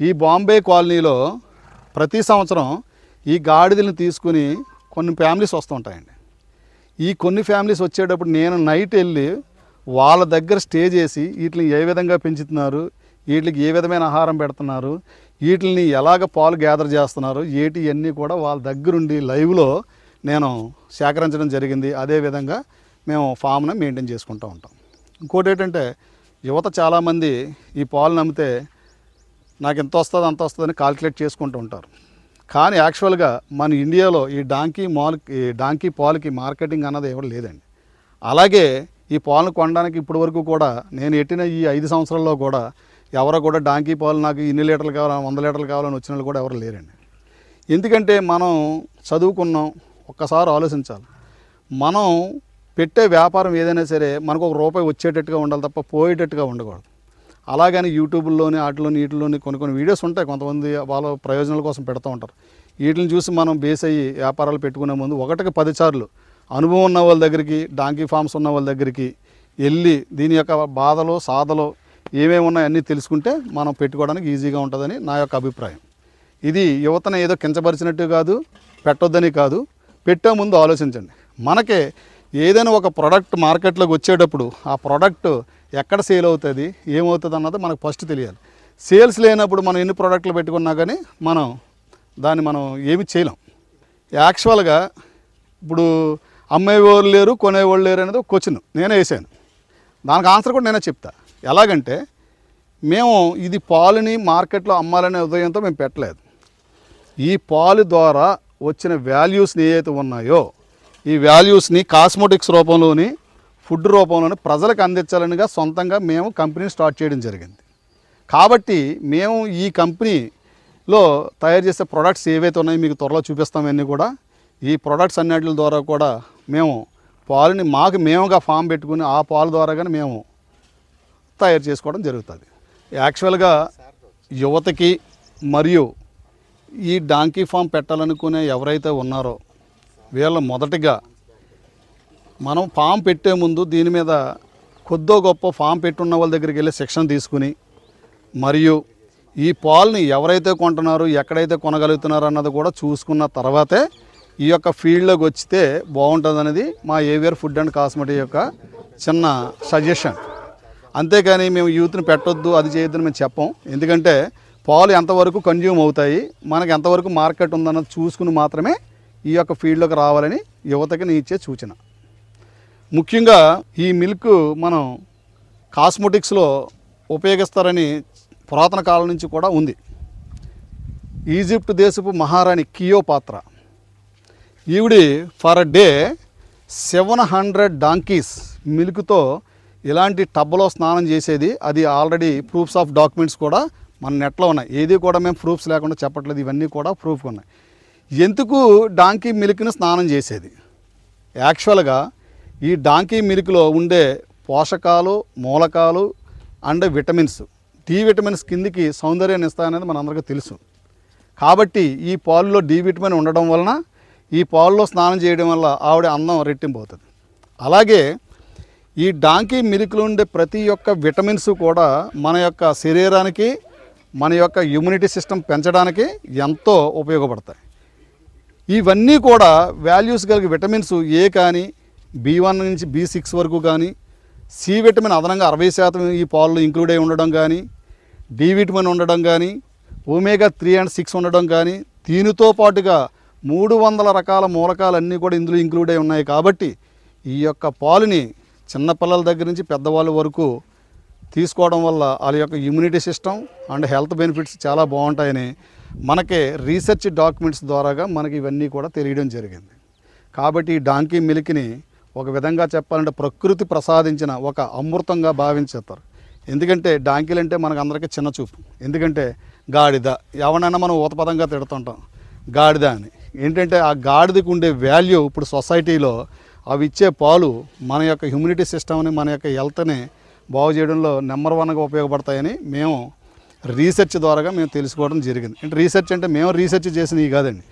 ఈ బాంబే కాలనీలో ప్రతి సంవత్సరం ఈ గాడిదలను తీసుకుని కొన్ని ఫ్యామిలీస్ వస్తుంటాయండి ఈ కొన్ని ఫ్యామిలీస్ వచ్చేటప్పుడు నేను నైట్ వెళ్ళి వాళ్ళ దగ్గర స్టే చేసి వీటిని ఏ విధంగా పెంచుతున్నారు వీటికి ఏ విధమైన ఆహారం పెడుతున్నారు వీటిని ఎలాగ పాలు గ్యాదర్ చేస్తున్నారు ఏటి ఇవన్నీ కూడా వాళ్ళ దగ్గరుండి లైవ్లో నేను సేకరించడం జరిగింది. అదేవిధంగా మేము ఫామ్ని మెయింటైన్ చేసుకుంటూ ఉంటాం. ఇంకోటి ఏంటంటే యువత చాలామంది ఈ పాలు నమ్మితే నాకు ఎంత వస్తుంది అంత వస్తుందని కాల్కులేట్ చేసుకుంటూ ఉంటారు. కానీ యాక్చువల్గా మన ఇండియాలో ఈ డాంకీ మాల్ ఈ డాంకీ పాలకి మార్కెటింగ్ అన్నది ఎవరు లేదండి. అలాగే ఈ పాలను కొనడానికి ఇప్పటి వరకు కూడా నేను ఎట్టిన ఈ ఐదు సంవత్సరాల్లో కూడా ఎవరో కూడా డాంకీ పాలు నాకు ఇన్ని లీటర్లు కావాలని వంద లీటర్లు కావాలని వచ్చిన వాళ్ళు కూడా ఎవరు లేరండి. ఎందుకంటే మనం చదువుకున్నాం ఒక్కసారి ఆలోచించాలి. మనం పెట్టే వ్యాపారం ఏదైనా సరే మనకు ఒక రూపాయి వచ్చేటట్టుగా ఉండాలి తప్ప పోయేటట్టుగా ఉండకూడదు. అలాగని యూట్యూబ్లోని వాటిలోని వీటిలోని కొన్ని కొన్ని వీడియోస్ ఉంటాయి. కొంతమంది వాళ్ళ ప్రయోజనాల కోసం పెడుతూ ఉంటారు. వీటిని చూసి మనం బేస్ అయ్యి వ్యాపారాలు పెట్టుకునే ముందు ఒకటికి పది సార్లు అనుభవం ఉన్న వాళ్ళ దగ్గరికి డాంకీ ఫార్మ్స్ ఉన్న వాళ్ళ దగ్గరికి వెళ్ళి దీని యొక్క బాధలు సాధలు ఏమేమి ఉన్నాయన్నీ తెలుసుకుంటే మనం పెట్టుకోవడానికి ఈజీగా ఉంటుందని నా యొక్క అభిప్రాయం. ఇది యువతను ఏదో కించపరిచినట్టు కాదు పెట్టొద్దని కాదు పెట్టే ముందు ఆలోచించండి. మనకే ఏదైనా ఒక ప్రోడక్ట్ మార్కెట్లోకి వచ్చేటప్పుడు ఆ ప్రోడక్ట్ ఎక్కడ సేల్ అవుతుంది ఏమవుతుంది అన్నది మనకు ఫస్ట్ తెలియాలి. సేల్స్ లేనప్పుడు మనం ఎన్ని ప్రోడక్ట్లు పెట్టుకున్నా కానీ మనం దాన్ని మనం ఏమి చేయలేం. యాక్చువల్గా ఇప్పుడు అమ్మేవారు లేరు కొనేవాళ్ళు లేరు అనేది ఒక క్వశ్చన్. నేనే వేసాను. దానికి ఆన్సర్ కూడా నేనే చెప్తా. ఎలాగంటే మేము ఇది పాలుని మార్కెట్లో అమ్మాలనే ఉదయంతో మేము పెట్టలేదు. ఈ పాలు ద్వారా వచ్చిన వాల్యూస్ని ఏవైతే ఉన్నాయో ఈ వాల్యూస్ని కాస్మోటిక్స్ రూపంలోని ఫుడ్ రూపంలోని ప్రజలకు అందించాలనిగా సొంతంగా మేము కంపెనీ స్టార్ట్ చేయడం జరిగింది. కాబట్టి మేము ఈ కంపెనీలో తయారు చేసే ప్రొడక్ట్స్ ఏవైతే ఉన్నాయో మీకు త్వరలో చూపిస్తామన్నీ కూడా. ఈ ప్రొడక్ట్స్ అన్నిటి ద్వారా కూడా మేము పాలుని మాకు మేముగా ఫామ్ పెట్టుకుని ఆ పాలు ద్వారా కానీ మేము తయారు చేసుకోవడం జరుగుతుంది. యాక్చువల్గా యువతకి మరియు ఈ డాంకీ ఫామ్ పెట్టాలనుకునే ఎవరైతే ఉన్నారో వీళ్ళు మొదటిగా మనం ఫామ్ పెట్టే ముందు దీని మీద కొద్దో గొప్ప ఫామ్ పెట్టున్న వాళ్ళ దగ్గరికి వెళ్ళి శిక్షణ తీసుకుని మరియు ఈ పాల్ని ఎవరైతే కొంటున్నారో ఎక్కడైతే కొనగలుగుతున్నారో అన్నది కూడా చూసుకున్న తర్వాతే ఈ యొక్క ఫీల్డ్లోకి వచ్చితే బాగుంటుంది అనేది మా ఏవియర్ ఫుడ్ అండ్ కాస్మెటిక్ యొక్క చిన్న సజెషన్. అంతేకాని మేము యూత్ని పెట్టొద్దు అది చేయొద్దని మేము చెప్పం. ఎందుకంటే పాలు ఎంతవరకు కన్జ్యూమ్ అవుతాయి మనకు ఎంతవరకు మార్కెట్ ఉందన్నది చూసుకుని మాత్రమే ఈ యొక్క ఫీల్డ్లోకి రావాలని యువతకి నేను ఇచ్చే సూచన. ముఖ్యంగా ఈ మిల్క్ మనం కాస్మెటిక్స్లో ఉపయోగిస్తారని పురాతన కాలం నుంచి కూడా ఉంది. ఈజిప్ట్ దేశపు మహారాణి కియో పాత్ర ఈవిడి for a day seven hundred donkeys మిల్క్తో ఇలాంటి టబ్లో స్నానం చేసేది. అది ఆల్రెడీ ప్రూఫ్స్ ఆఫ్ డాక్యుమెంట్స్ కూడా మన నెట్లో ఉన్నాయి. ఏది కూడా మేము ప్రూఫ్స్ లేకుండా చెప్పట్లేదు. ఇవన్నీ కూడా ప్రూఫ్ ఉన్నాయి. ఎందుకు డాంకీ మిల్క్ని స్నానం చేసేది? యాక్చువల్గా ఈ డాంకీ మిల్క్లో ఉండే పోషకాలు మూలకాలు అండ్ విటమిన్స్ డి విటమిన్స్ కిందికి సౌందర్యాన్ని ఇస్తాయనేది మనందరికీ తెలుసు. కాబట్టి ఈ పాలులో డి విటమిన్ ఉండడం వలన ఈ పాలులో స్నానం చేయడం వల్ల ఆవిడ అందం రెట్టింపు అవుతుంది అలాగే ఈ డాంకీ మిల్క్లో ఉండే ప్రతి ఒక్క విటమిన్స్ కూడా మన యొక్క శరీరానికి మన యొక్క ఇమ్యూనిటీ సిస్టమ్ పెంచడానికి ఎంతో ఉపయోగపడతాయి. ఇవన్నీ కూడా వాల్యూస్ కలిగి విటమిన్స్ ఏ కానీ బి వన్ నుంచి బి సిక్స్ వరకు కానీ సి విటమిన్ అదనంగా అరవై శాతం ఈ పాలలో ఇంక్లూడ్ అయి ఉండడం కానీ డి విటమిన్ ఉండడం కానీ ఒమేగా త్రీ అండ్ సిక్స్ ఉండడం కానీ దీనితో పాటుగా మూడు వందల రకాల మూలకాలన్నీ కూడా ఇందులో ఇంక్లూడ్ అయి ఉన్నాయి కాబట్టి ఈ యొక్క పాలుని చిన్నపిల్లల దగ్గర నుంచి పెద్దవాళ్ళ వరకు తీసుకోవడం వల్ల వాళ్ళ యొక్క immunity system and health benefits చాలా బాగుంటాయని మనకి రీసెర్చ్ డాక్యుమెంట్స్ ద్వారాగా మనకి ఇవన్నీ కూడా తెలియడం జరిగింది. కాబట్టి ఈ డాంకీ మిల్క్ని ఒక విధంగా చెప్పాలంటే ప్రకృతి ప్రసాదించిన ఒక అమృతంగా భావించేస్తారు. ఎందుకంటే డాంకీలు అంటే మనకు అందరికీ చిన్న చూపు. ఎందుకంటే గాడిద. ఎవరైనా మనం ఊతపదంగా తిడుతుంటాం. గాడిద అని. ఏంటంటే ఆ గాడిదకు ఉండే వాల్యూ ఇప్పుడు సొసైటీలో అవి ఇచ్చే పాలు మన యొక్క హ్యూమినిటీ సిస్టమ్ని మన యొక్క హెల్త్ని బాగు చేయడంలో నెంబర్ వన్గా ఉపయోగపడతాయని మేము రీసెర్చ్ ద్వారాగా మేము తెలుసుకోవడం జరిగింది. అంటే రీసెర్చ్ అంటే మేము రీసెర్చ్ చేసినవి కాదండి.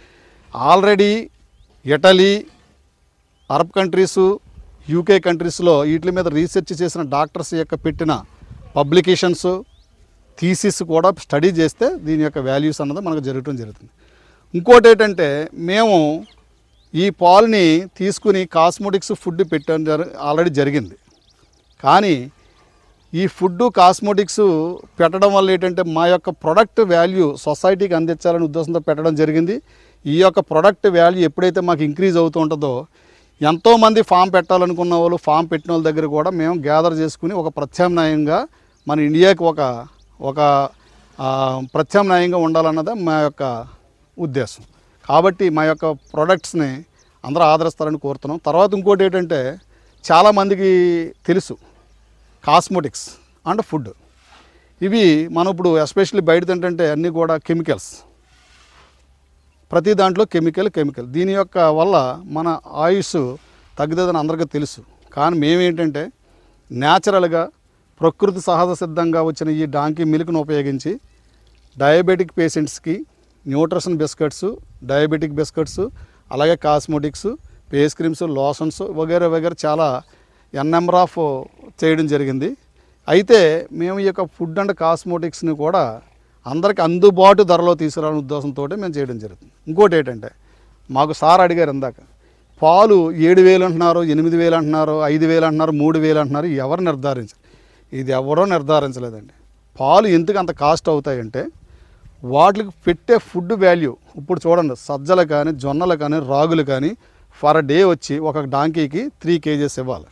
Already Italy Arab countries UK కంట్రీస్లో వీటి మీద రీసెర్చ్ చేసిన డాక్టర్స్ యొక్క పెట్టిన పబ్లికేషన్స్ థీసిస్ కూడా స్టడీ చేస్తే దీని యొక్క వాల్యూస్ అన్నది మనకు జరగటం జరుగుతుంది. ఇంకోటి ఏంటంటే మేము ఈ పాల్ని తీసుకుని కాస్మోటిక్స్ ఫుడ్ పెట్టడం జరి ఆల్రెడీ జరిగింది. కానీ ఈ ఫుడ్ కాస్మోటిక్స్ పెట్టడం వల్ల ఏంటంటే మా యొక్క ప్రొడక్ట్ వాల్యూ సొసైటీకి అందించాలనే ఉద్దేశంతో పెట్టడం జరిగింది. ఈ యొక్క ప్రొడక్ట్ వాల్యూ ఎప్పుడైతే మాకు ఇంక్రీజ్ అవుతూ ఉంటుందో ఎంతోమంది ఫామ్ పెట్టాలనుకున్న వాళ్ళు ఫామ్ పెట్టిన వాళ్ళ దగ్గర కూడా మేము గ్యాదర్ చేసుకుని ఒక ప్రత్యామ్నాయంగా మన ఇండియాకి ఒక ఒక ప్రత్యామ్నాయంగా ఉండాలన్నదే మా యొక్క ఉద్దేశం. కాబట్టి మా యొక్క ప్రొడక్ట్స్ని అందరూ ఆదరిస్తారని కోరుతున్నాం. తర్వాత ఇంకోటి ఏంటంటే చాలామందికి తెలుసు కాస్మోటిక్స్ అండ్ ఫుడ్. ఇవి మనం ఇప్పుడు ఎస్పెషల్లీ బయట ఏంటంటే అన్నీ కూడా కెమికల్స్. ప్రతి దాంట్లో కెమికల్ కెమికల్. దీని యొక్క వల్ల మన ఆయుష్ తగ్గుతుందని అందరికీ తెలుసు. కానీ మేమేంటంటే న్యాచురల్గా ప్రకృతి సహజ సిద్ధంగా వచ్చిన ఈ డాంకీ మిల్క్ను ఉపయోగించి డయాబెటిక్ పేషెంట్స్కి న్యూట్రిషన్ బిస్కెట్స్ డయాబెటిక్ బిస్కెట్స్ అలాగే కాస్మోటిక్స్ ఫేస్ క్రీమ్స్ లోషన్స్ వగేరే వగేరే చాలా ఎన్ నెంబర్ ఆఫ్ చేయడం జరిగింది. అయితే మేము ఈ యొక్క ఫుడ్ అండ్ కాస్మోటిక్స్ని కూడా అందరికి అందుబాటు ధరలో తీసుకురావాలనే ఉద్దేశంతో మేము చేయడం జరుగుతుంది. ఇంకోటి ఏంటంటే మాకు సార్ అడిగారు ఇందాక పాలు ఏడు వేలు అంటున్నారు ఎనిమిది వేలు అంటున్నారు ఐదు వేలు అంటున్నారు మూడు వేలు అంటున్నారు ఎవరు నిర్ధారించారు ఇది ఎవరో నిర్ధారించలేదండి. పాలు ఎందుకు అంత కాస్ట్ అవుతాయంటే వాటికి పెట్టే ఫుడ్ వాల్యూ ఇప్పుడు చూడండి సజ్జలు కానీ జొన్నలు కానీ రాగులు కానీ ఫర్ డే వచ్చి ఒక డాంకీకి త్రీ కేజెస్ ఇవ్వాలి.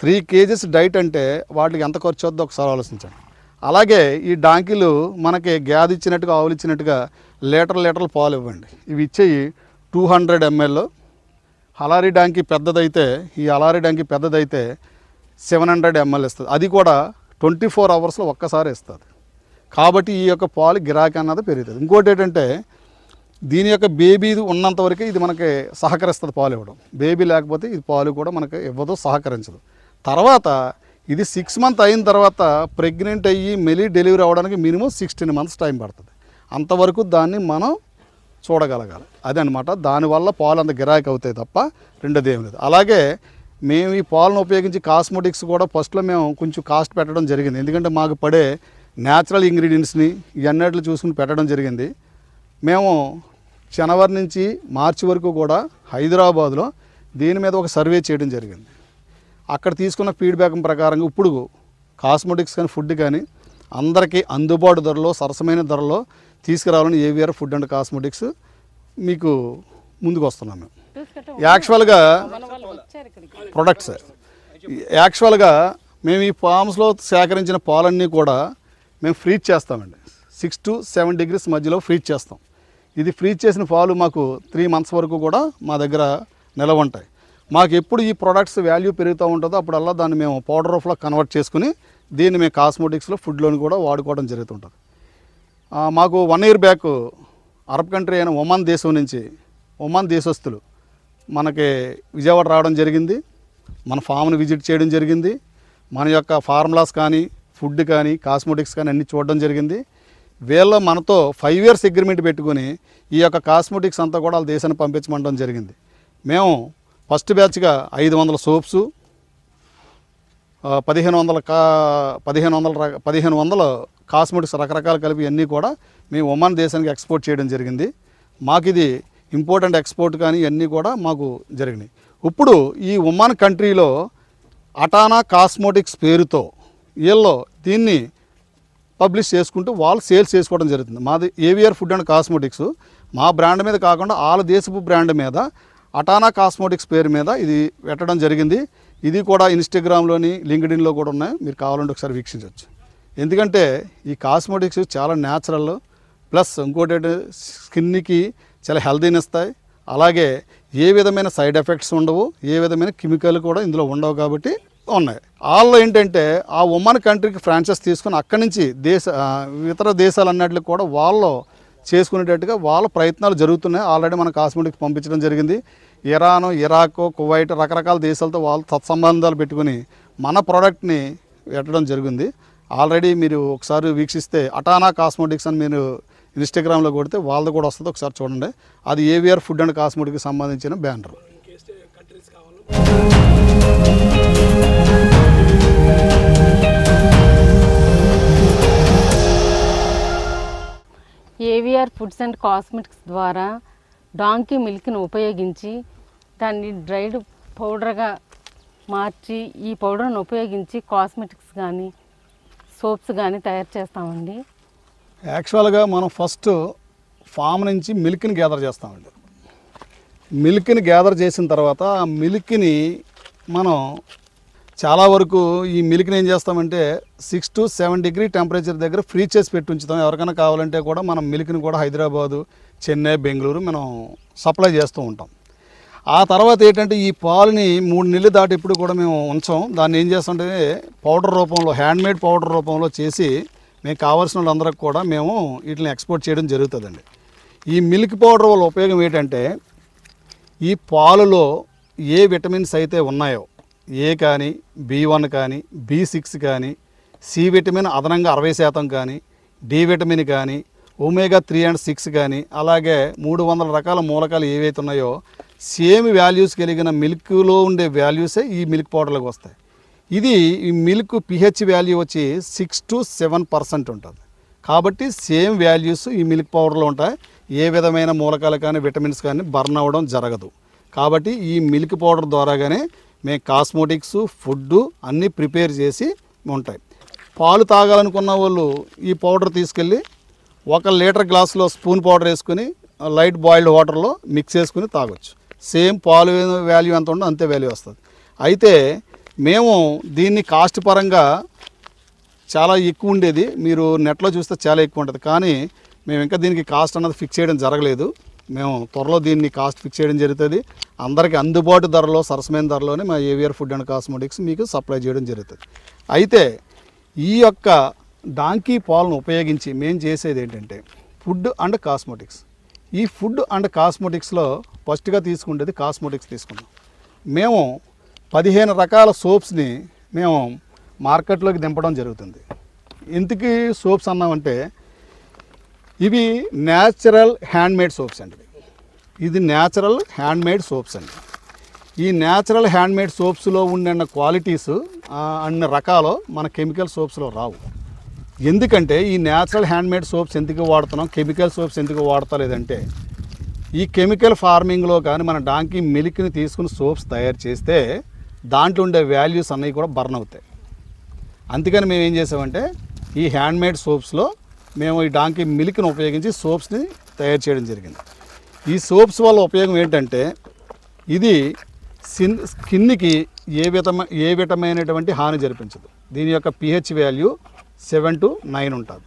త్రీ కేజెస్ డైట్ అంటే వాటికి ఎంత ఖర్చు అవుద్దో ఒకసారి ఆలోచించండి. అలాగే ఈ డాంకీలు మనకి గ్యాది ఇచ్చినట్టుగా ఆవులు ఇచ్చినట్టుగా లీటర్ లీటర్లు పాలు ఇవ్వండి. ఇవి ఇచ్చేవి two hundred ml Halari donkey పెద్దదైతే ఈ హలారీ డాంకీ పెద్దదైతే సెవెన్ హండ్రెడ్ ఎంఎల్ ఇస్తుంది. అది కూడా ట్వంటీ ఫోర్ అవర్స్లో ఒక్కసారి ఇస్తుంది. కాబట్టి ఈ యొక్క పాలు గిరాకీ అన్నది పెరుగుతుంది. ఇంకోటి ఏంటంటే దీని యొక్క బేబీ ఉన్నంత వరకే ఇది మనకి సహకరిస్తుంది పాలు ఇవ్వడం. బేబీ లేకపోతే ఇది పాలు కూడా మనకి ఇవ్వదు సహకరించదు. తర్వాత ఇది సిక్స్ మంత్ అయిన తర్వాత ప్రెగ్నెంట్ అయ్యి మెలి డెలివరీ అవ్వడానికి మినిమం సిక్స్టీన్ మంత్స్ టైం పడుతుంది. అంతవరకు దాన్ని మనం చూడగలగాలి. అదనమాట దానివల్ల పాలు అంత గిరాకీ అవుతాయి తప్ప రెండోది ఏం లేదు. అలాగే మేము ఈ పాలను ఉపయోగించి కాస్మెటిక్స్ కూడా ఫస్ట్లో మేము కొంచెం కాస్ట్ పెట్టడం జరిగింది. ఎందుకంటే మాకు పడే న్యాచురల్ ఇంగ్రీడియంట్స్ని ఇవన్నిట్లు చూసుకుని పెట్టడం జరిగింది. మేము జనవరి నుంచి మార్చి వరకు కూడా హైదరాబాద్లో దీని మీద ఒక సర్వే చేయడం జరిగింది. అక్కడ తీసుకున్న ఫీడ్బ్యాక్ ప్రకారంగా ఇప్పుడు కాస్మెటిక్స్ కానీ ఫుడ్ కానీ అందరికీ అందుబాటు ధరలో సరసమైన ధరలో తీసుకురావాలని ఏవిఆర్ ఫుడ్ అండ్ కాస్మెటిక్స్ మీకు ముందుకు వస్తున్నాం మేము. యాక్చువల్గా ప్రొడక్ట్స్. యాక్చువల్గా మేము ఈ ఫామ్స్లో సేకరించిన పాలన్నీ కూడా మేము ఫ్రీజ్ చేస్తామండి. సిక్స్ టు సెవెన్ డిగ్రీస్ మధ్యలో ఫ్రీజ్ చేస్తాం. ఇది ఫ్రీజ్ చేసిన పాలు మాకు త్రీ మంత్స్ వరకు కూడా మా దగ్గర నిలవ ఉంటాయి. మాకు ఎప్పుడు ఈ ప్రొడక్ట్స్ వాల్యూ పెరుగుతూ ఉంటుందో అప్పుడల్లా దాన్ని మేము పౌడర్ ఆఫ్లో కన్వర్ట్ చేసుకుని దీన్ని మేము కాస్మోటిక్స్లో ఫుడ్లోని కూడా వాడుకోవడం జరుగుతుంటుంది. మాకు one year back Arab country అయిన ఒమాన్ దేశం నుంచి ఒమాన్ దేశస్తులు మనకి విజయవాడ రావడం జరిగింది. మన ఫామ్ని విజిట్ చేయడం జరిగింది. మన యొక్క ఫార్ములాస్ కానీ ఫుడ్ కానీ కాస్మోటిక్స్ కానీ అన్నీ చూడడం జరిగింది. వీళ్ళ మనతో ఫైవ్ ఇయర్స్ అగ్రిమెంట్ పెట్టుకుని ఈ యొక్క కాస్మోటిక్స్ అంతా కూడా వాళ్ళ దేశాన్ని పంపించమంటం జరిగింది. మేము ఫస్ట్ బ్యాచ్గా ఐదు వందల సోప్సు పదిహేను వందల కా పదిహేను వందల రక- పదిహేను వందల కాస్మెటిక్స్ రకరకాలు కలిపి అన్నీ కూడా మేము ఒమాన్ దేశానికి ఎక్స్పోర్ట్ చేయడం జరిగింది. మాకు ఇది ఇంపార్టెంట్ ఎక్స్పోర్ట్ కానీ ఇవన్నీ కూడా మాకు జరిగినాయి. ఇప్పుడు ఈ ఒమాన్ కంట్రీలో అటానా కాస్మోటిక్స్ పేరుతో వీళ్ళు దీన్ని పబ్లిష్ చేసుకుంటూ వాళ్ళు సేల్స్ చేసుకోవడం జరుగుతుంది. మాది ఏవిఆర్ ఫుడ్ అండ్ కాస్మెటిక్స్. మా బ్రాండ్ మీద కాకుండా వాళ్ళ దేశపు బ్రాండ్ మీద అటానా కాస్మెటిక్స్ పేరు మీద ఇది పెట్టడం జరిగింది. ఇది కూడా ఇన్స్టాగ్రామ్లోని లింక్డ్ఇన్లో కూడా ఉన్నాయి. మీరు కావాలంటే ఒకసారి వీక్షించవచ్చు. ఎందుకంటే ఈ కాస్మెటిక్స్ చాలా న్యాచురల్ ప్లస్ ఇంకోటి స్కిన్కి చాలా హెల్దీని ఇస్తాయి. అలాగే ఏ విధమైన సైడ్ ఎఫెక్ట్స్ ఉండవు ఏ విధమైన కెమికల్ కూడా ఇందులో ఉండవు కాబట్టి ఉన్నాయి. వాళ్ళు ఏంటంటే ఆ ఉమ్మన్ కంట్రీకి ఫ్రాంచైజ్ తీసుకుని అక్కడి నుంచి దేశ ఇతర దేశాలు అన్నట్లు కూడా వాళ్ళు చేసుకునేటట్టుగా వాళ్ళ ప్రయత్నాలు జరుగుతున్నాయి. ఆల్రెడీ మన కాశ్మీర్కి పంపించడం జరిగింది. ఇరాన్ ఇరాక్ కువైట్ రకరకాల దేశాలతో వాళ్ళు తత్సంబంధాలు పెట్టుకుని మన ప్రోడక్ట్ని పెట్టడం జరిగింది. ఆల్రెడీ మీరు ఒకసారి వీక్షిస్తే అటానా కాస్మోటిక్స్ అని మీరు ఇన్స్టాగ్రామ్లో కొడితే వాళ్ళది కూడా వస్తుంది. ఒకసారి చూడండి. అది ఏవిఆర్ ఫుడ్ అండ్ కాస్మోటిక్కి సంబంధించిన banner AVR foods and cosmetics ద్వారా డాంకీ మిల్క్ని ఉపయోగించి దాన్ని డ్రైడ్ పౌడర్గా మార్చి ఈ పౌడర్ను ఉపయోగించి కాస్మెటిక్స్ కానీ సోప్స్ కానీ తయారు చేస్తామండి. యాక్చువల్గా మనం ఫస్ట్ ఫామ్ నుంచి మిల్క్ని గ్యాదర్ చేస్తామండి. మిల్క్ని గ్యాదర్ చేసిన తర్వాత ఆ మిల్క్ని మనం చాలా వరకు ఈ మిల్క్ని ఏం చేస్తామంటే six to seven degree temperature దగ్గర ఫ్రీ చేసి పెట్టి ఉంచుతాం. ఎవరికైనా కావాలంటే కూడా మనం మిల్క్ని కూడా హైదరాబాదు చెన్నై బెంగళూరు మనం సప్లై చేస్తూ ఉంటాం. ఆ తర్వాత ఏంటంటే ఈ పాలుని మూడు నెలలు దాటి ఇప్పుడు కూడా మేము ఉంచాం. దాన్ని ఏం చేస్తుంటే పౌడర్ రూపంలో హ్యాండ్మేడ్ పౌడర్ రూపంలో చేసి మేము కావాల్సిన వాళ్ళందరికి కూడా మేము వీటిని ఎక్స్పోర్ట్ చేయడం జరుగుతుందండి. ఈ మిల్క్ పౌడర్ వల్ల ఉపయోగం ఏంటంటే ఈ పాలులో ఏ విటమిన్స్ అయితే ఉన్నాయో ఏ కానీ బి వన్ కానీ బి సిక్స్ కానీ సి విటమిన్ అదనంగా అరవై శాతం కానీ డి విటమిన్ కానీ ఒమేగా త్రీ అండ్ సిక్స్ కానీ అలాగే మూడు వందల రకాల మూలకాలు ఏవైతే ఉన్నాయో సేమ్ వాల్యూస్ కలిగిన మిల్క్లో ఉండే వాల్యూసే ఈ మిల్క్ పౌడర్లకు వస్తాయి. ఇది ఈ మిల్క్ పిహెచ్ వాల్యూ వచ్చి సిక్స్ టు సెవెన్ పర్సెంట్ ఉంటుంది. కాబట్టి సేమ్ వాల్యూస్ ఈ మిల్క్ పౌడర్లో ఉంటాయి. ఏ విధమైన మూలకాలు కానీ విటమిన్స్ కానీ బర్న్ అవ్వడం జరగదు. కాబట్టి ఈ మిల్క్ పౌడర్ ద్వారాగానే మేము కాస్మోటిక్స్ ఫుడ్ అన్నీ ప్రిపేర్ చేసి ఉంటాయి. పాలు తాగాలనుకున్న వాళ్ళు ఈ పౌడర్ తీసుకెళ్ళి ఒక లీటర్ గ్లాసులో స్పూన్ పౌడర్ వేసుకుని లైట్ బాయిల్డ్ వాటర్లో మిక్స్ చేసుకుని తాగొచ్చు. సేమ్ పాలు వాల్యూ ఎంత ఉందో అంతే వాల్యూ వస్తుంది. అయితే మేము దీన్ని కాస్ట్ పరంగా చాలా ఎక్కువ ఉండేది. మీరు నెట్లో చూస్తే చాలా ఎక్కువ ఉంటుంది. కానీ మేము ఇంకా దీనికి కాస్ట్ అన్నది ఫిక్స్ చేయడం జరగలేదు. మేము త్వరలో దీన్ని కాస్ట్ ఫిక్స్ చేయడం జరుగుతుంది. అందరికీ అందుబాటు ధరలో సరసమైన ధరలోనే మా ఏవియర్ ఫుడ్ అండ్ కాస్మెటిక్స్ మీకు సప్లై చేయడం జరుగుతుంది. అయితే ఈ యొక్క డాంకీ పాలను ఉపయోగించి మేము చేసేది ఏంటంటే ఫుడ్ అండ్ కాస్మెటిక్స్. ఈ ఫుడ్ అండ్ కాస్మెటిక్స్లో ఫస్ట్గా తీసుకునేది కాస్మెటిక్స్ తీసుకున్నాం మేము పదిహేను రకాల సోప్స్ని మేము మార్కెట్లోకి దింపడం జరుగుతుంది. ఎందుకు సోప్స్ అన్నామంటే ఇవి న్యాచురల్ హ్యాండ్మేడ్ సోప్స్ అండి. ఇది న్యాచురల్ హ్యాండ్మేడ్ సోప్స్ అండి. ఈ న్యాచురల్ హ్యాండ్మేడ్ సోప్స్లో ఉండే క్వాలిటీస్ అన్ని రకాలు మన కెమికల్ సోప్స్లో రావు. ఎందుకంటే ఈ న్యాచురల్ హ్యాండ్మేడ్ సోప్స్ ఎందుకు వాడుతున్నాం కెమికల్ సోప్స్ ఎందుకు వాడతలేదంటే ఈ కెమికల్ ఫార్మింగ్లో కానీ మన డాంకీ మిల్క్ని తీసుకుని సోప్స్ తయారు చేస్తే దాంట్లో ఉండే వాల్యూస్ అన్నీ కూడా బర్న్ అవుతాయి. అందుకని మేము ఏం చేసామంటే ఈ హ్యాండ్మేడ్ సోప్స్లో మేము ఈ డాంకీ మిల్క్ని ఉపయోగించి సోప్స్ని తయారు చేయడం జరిగింది. ఈ సోప్స్ వల్ల ఉపయోగం ఏంటంటే ఇది సిన్ స్కిన్కి ఏ విధమ ఏ విధమైనటువంటి హాని జరిపించదు. దీని యొక్క pH value seven to nine ఉంటుంది.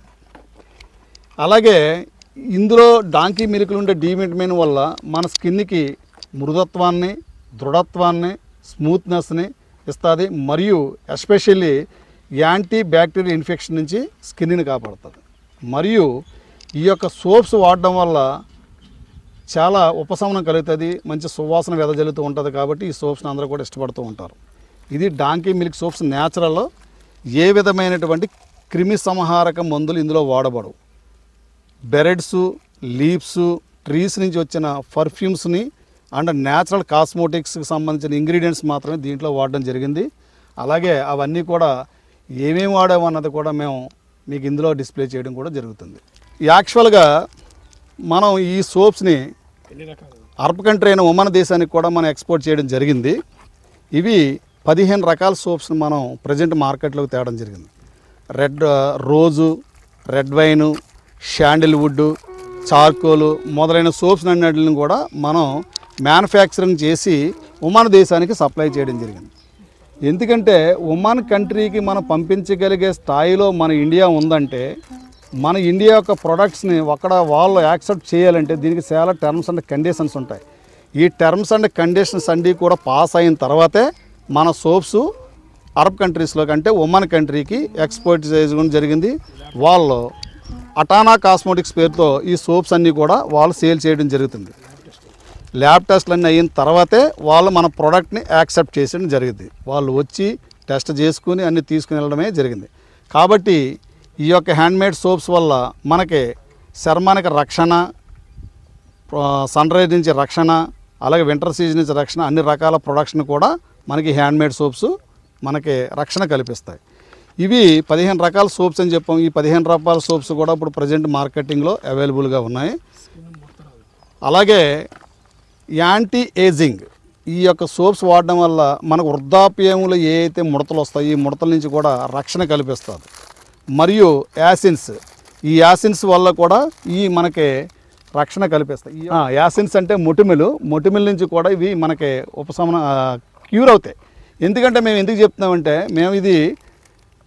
అలాగే ఇందులో డాంకీ మిల్క్లు ఉండే డి వల్ల మన స్కిన్కి మృదత్వాన్ని దృఢత్వాన్ని స్మూత్నెస్ని ఇస్తుంది. మరియు ఎస్పెషల్లీ యాంటీ బ్యాక్టీరియల్ ఇన్ఫెక్షన్ నుంచి స్కిన్ని కాపాడుతుంది. మరియు ఈ యొక్క సోప్స్ వాడడం వల్ల చాలా ఉపశమనం కలుగుతుంది మంచి సువాసన వెదజల్లుతూ ఉంటుంది కాబట్టి ఈ సోప్స్ని అందరూ కూడా ఇష్టపడుతూ ఉంటారు. ఇది డాంకీ మిల్క్ సోప్స్ న్యాచురల్ ఏ విధమైనటువంటి క్రిమి సంహారక మందులు ఇందులో వాడబడవు. బెరెడ్స్ లీవ్స్ ట్రీస్ నుంచి వచ్చిన పర్ఫ్యూమ్స్ని అండ్ న్యాచురల్ కాస్మోటిక్స్కి సంబంధించిన ఇంగ్రీడియంట్స్ మాత్రమే దీంట్లో వాడడం జరిగింది. అలాగే అవన్నీ కూడా ఏమేమి వాడామన్నది కూడా మేము మీకు ఇందులో డిస్ప్లే చేయడం కూడా జరుగుతుంది. యాక్చువల్గా మనం ఈ సోప్స్ని అరబ్ కంట్రీ అయిన ఒమన్ దేశానికి కూడా మనం ఎక్స్పోర్ట్ చేయడం జరిగింది. ఇవి పదిహేను రకాల సోప్స్ని మనం ప్రజెంట్ మార్కెట్లోకి తేవడం జరిగింది. రెడ్ రోజు రెడ్ వైను శాండిల్వుడ్ చార్కోలు మొదలైన సోప్స్ అన్నిటిని కూడా మనం మ్యానుఫ్యాక్చరింగ్ చేసి ఒమాన్ దేశానికి సప్లై చేయడం జరిగింది. ఎందుకంటే ఒమాన్ కంట్రీకి మనం పంపించగలిగే స్థాయిలో మన ఇండియా ఉందంటే మన ఇండియా యొక్క ప్రొడక్ట్స్ని అక్కడ వాళ్ళు యాక్సెప్ట్ చేయాలంటే దీనికి చాలా టర్మ్స్ అండ్ కండిషన్స్ ఉంటాయి. ఈ టర్మ్స్ అండ్ కండిషన్స్ అన్నీ కూడా పాస్ అయిన తర్వాతే మన సోప్స్ అరబ్ కంట్రీస్లోకి అంటే ఒమన్ కంట్రీకి ఎక్స్పోర్ట్ చేయడం జరిగింది. వాళ్ళు అటానా కాస్మోటిక్స్ పేరుతో ఈ సోప్స్ అన్నీ కూడా వాళ్ళు సేల్ చేయడం జరుగుతుంది. ల్యాబ్ టెస్ట్లు అన్నీ అయిన తర్వాతే వాళ్ళు మన ప్రోడక్ట్ని యాక్సెప్ట్ చేసేయడం జరిగింది. వాళ్ళు వచ్చి టెస్ట్ చేసుకుని అన్ని తీసుకుని వెళ్ళడమే జరిగింది. కాబట్టి ఈ యొక్క హ్యాండ్మేడ్ సోప్స్ వల్ల మనకి చర్మానికి రక్షణ సన్ రైజ్ నుంచి రక్షణ అలాగే వింటర్ సీజన్ నుంచి రక్షణ అన్ని రకాల ప్రొడక్షన్ కూడా మనకి హ్యాండ్మేడ్ సోప్స్ మనకి రక్షణ కల్పిస్తాయి. ఇవి పదిహేను రకాల సోప్స్ అని చెప్పాం. ఈ పదిహేను రకాల సోప్స్ కూడా ఇప్పుడు ప్రజెంట్ మార్కెటింగ్లో అవైలబుల్గా ఉన్నాయి. అలాగే యాంటీ ఏజింగ్ ఈ యొక్క సోప్స్ వాడడం వల్ల మనకు వృద్ధాప్యములు ఏ అయితే ముడతలు వస్తాయి ఈ ముడతల నుంచి కూడా రక్షణ కల్పిస్తుంది. మరియు యాసిన్స్ ఈ యాసిన్స్ వల్ల కూడా ఈ మనకి రక్షణ కల్పిస్తాయి. యాసిన్స్ అంటే మొటిమిలు. మొటిమిల నుంచి కూడా ఇవి మనకి ఉపశమన క్యూర్ అవుతాయి. ఎందుకంటే మేము ఎందుకు చెప్తున్నామంటే మేము ఇది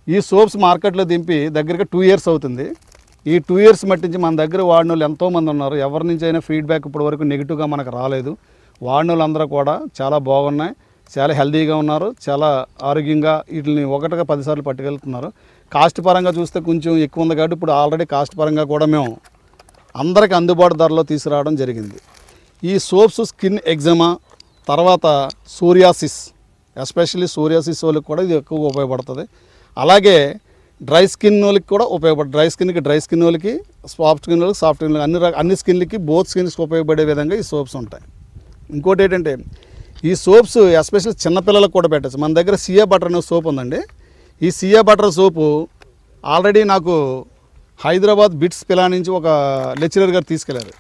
ఈ సోప్స్ మార్కెట్లో దింపి దగ్గరగా టూ ఇయర్స్ అవుతుంది. ఈ టూ ఇయర్స్ మట్టించి మన దగ్గర వాడిన వాళ్ళు ఎంతోమంది ఉన్నారు. ఎవరి నుంచి అయినా ఫీడ్బ్యాక్ ఇప్పటి వరకు నెగిటివ్గా మనకు రాలేదు. వాడిన వాళ్ళందరూ కూడా చాలా బాగున్నాయి. చాలా హెల్తీగా ఉన్నారు. చాలా ఆరోగ్యంగా వీటిని ఒకటిగా పదిసార్లు పట్టుకెళ్తున్నారు. కాస్ట్ పరంగా చూస్తే కొంచెం ఎక్కువ ఉంది కాబట్టి ఇప్పుడు ఆల్రెడీ కాస్ట్ పరంగా కూడా మేము అందరికి అందుబాటు ధరలో తీసుకురావడం జరిగింది. ఈ సోప్స్ స్కిన్ ఎగ్జమా తర్వాత సూరియాసిస్ ఎస్పెషల్లీ సూరియాసిస్ వాళ్ళకి కూడా ఇది ఎక్కువగా ఉపయోగపడుతుంది. అలాగే డ్రై స్కిన్ వాళ్ళకి కూడా ఉపయోగపడు డ్రై స్కిన్కి డ్రై స్కిన్ వాళ్ళకి సాఫ్ట్ స్కిన్ వాళ్ళకి సాఫ్ట్ స్కిన్ అన్ని అన్ని స్కిన్లకి బోత్ స్కిన్స్కి ఉపయోగపడే విధంగా ఈ సోప్స్ ఉంటాయి. ఇంకోటి ఏంటంటే ఈ సోప్స్ ఎస్పెషల్లీ చిన్నపిల్లలకు కూడా పెట్టచ్చు. మన దగ్గర సియా బటర్ అనే సోప్ ఉందండి. ఈ సియా బటర్ సోపు ఆల్రెడీ నాకు హైదరాబాద్ బిట్స్ పిలా నుంచి ఒక లెక్చరర్ గారు తీసుకెళ్ళారు.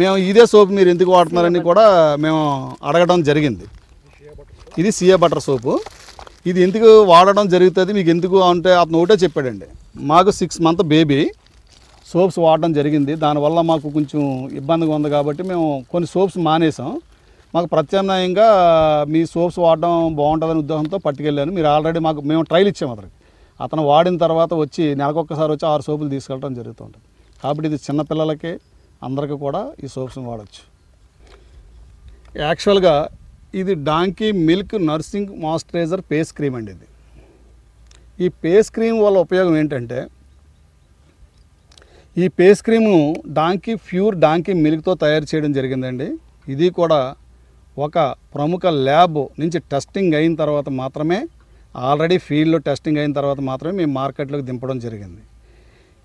మేము ఇదే సోప్ మీరు ఎందుకు వాడుతున్నారని కూడా మేము అడగడం జరిగింది. ఇది సియా బటర్ సోపు. ఇది ఎందుకు వాడడం జరుగుతుంది? మీకు ఎందుకు అంటే అతను ఒకటే చెప్పాడండి. మాకు సిక్స్ మంత్ బేబీ సోప్స్ వాడడం జరిగింది. దానివల్ల మాకు కొంచెం ఇబ్బందిగా ఉంది కాబట్టి మేము కొన్ని సోప్స్ మానేసాం మాకు ప్రత్యామ్నాయంగా మీ సోప్స్ వాడడం బాగుంటుందని ఉద్దేశంతో పట్టుకెళ్ళాను. మీరు ఆల్రెడీ మాకు మేము ట్రైల్ ఇచ్చాము అతనికి. అతను వాడిన తర్వాత వచ్చి నెలకొక్కసారి వచ్చి ఆరు సోపులు తీసుకెళ్ళడం జరుగుతుంటుంది కాబట్టి ఇది చిన్నపిల్లలకి అందరికీ కూడా ఈ సోప్స్ని వాడచ్చు. యాక్చువల్గా ఇది donkey milk nursing moisturiser face cream అండి ఇది. ఈ పేస్ క్రీమ్ వల్ల ఉపయోగం ఏంటంటే ఈ పేస్ క్రీమ్ను డాంకీ ప్యూర్ డాంకీ మిల్క్తో తయారు చేయడం జరిగిందండి. ఇది కూడా ఒక ప్రముఖ ల్యాబ్ నుంచి టెస్టింగ్ అయిన తర్వాత మాత్రమే ఆల్రెడీ ఫీల్డ్లో టెస్టింగ్ అయిన తర్వాత మాత్రమే మేము మార్కెట్లోకి దింపడం జరిగింది.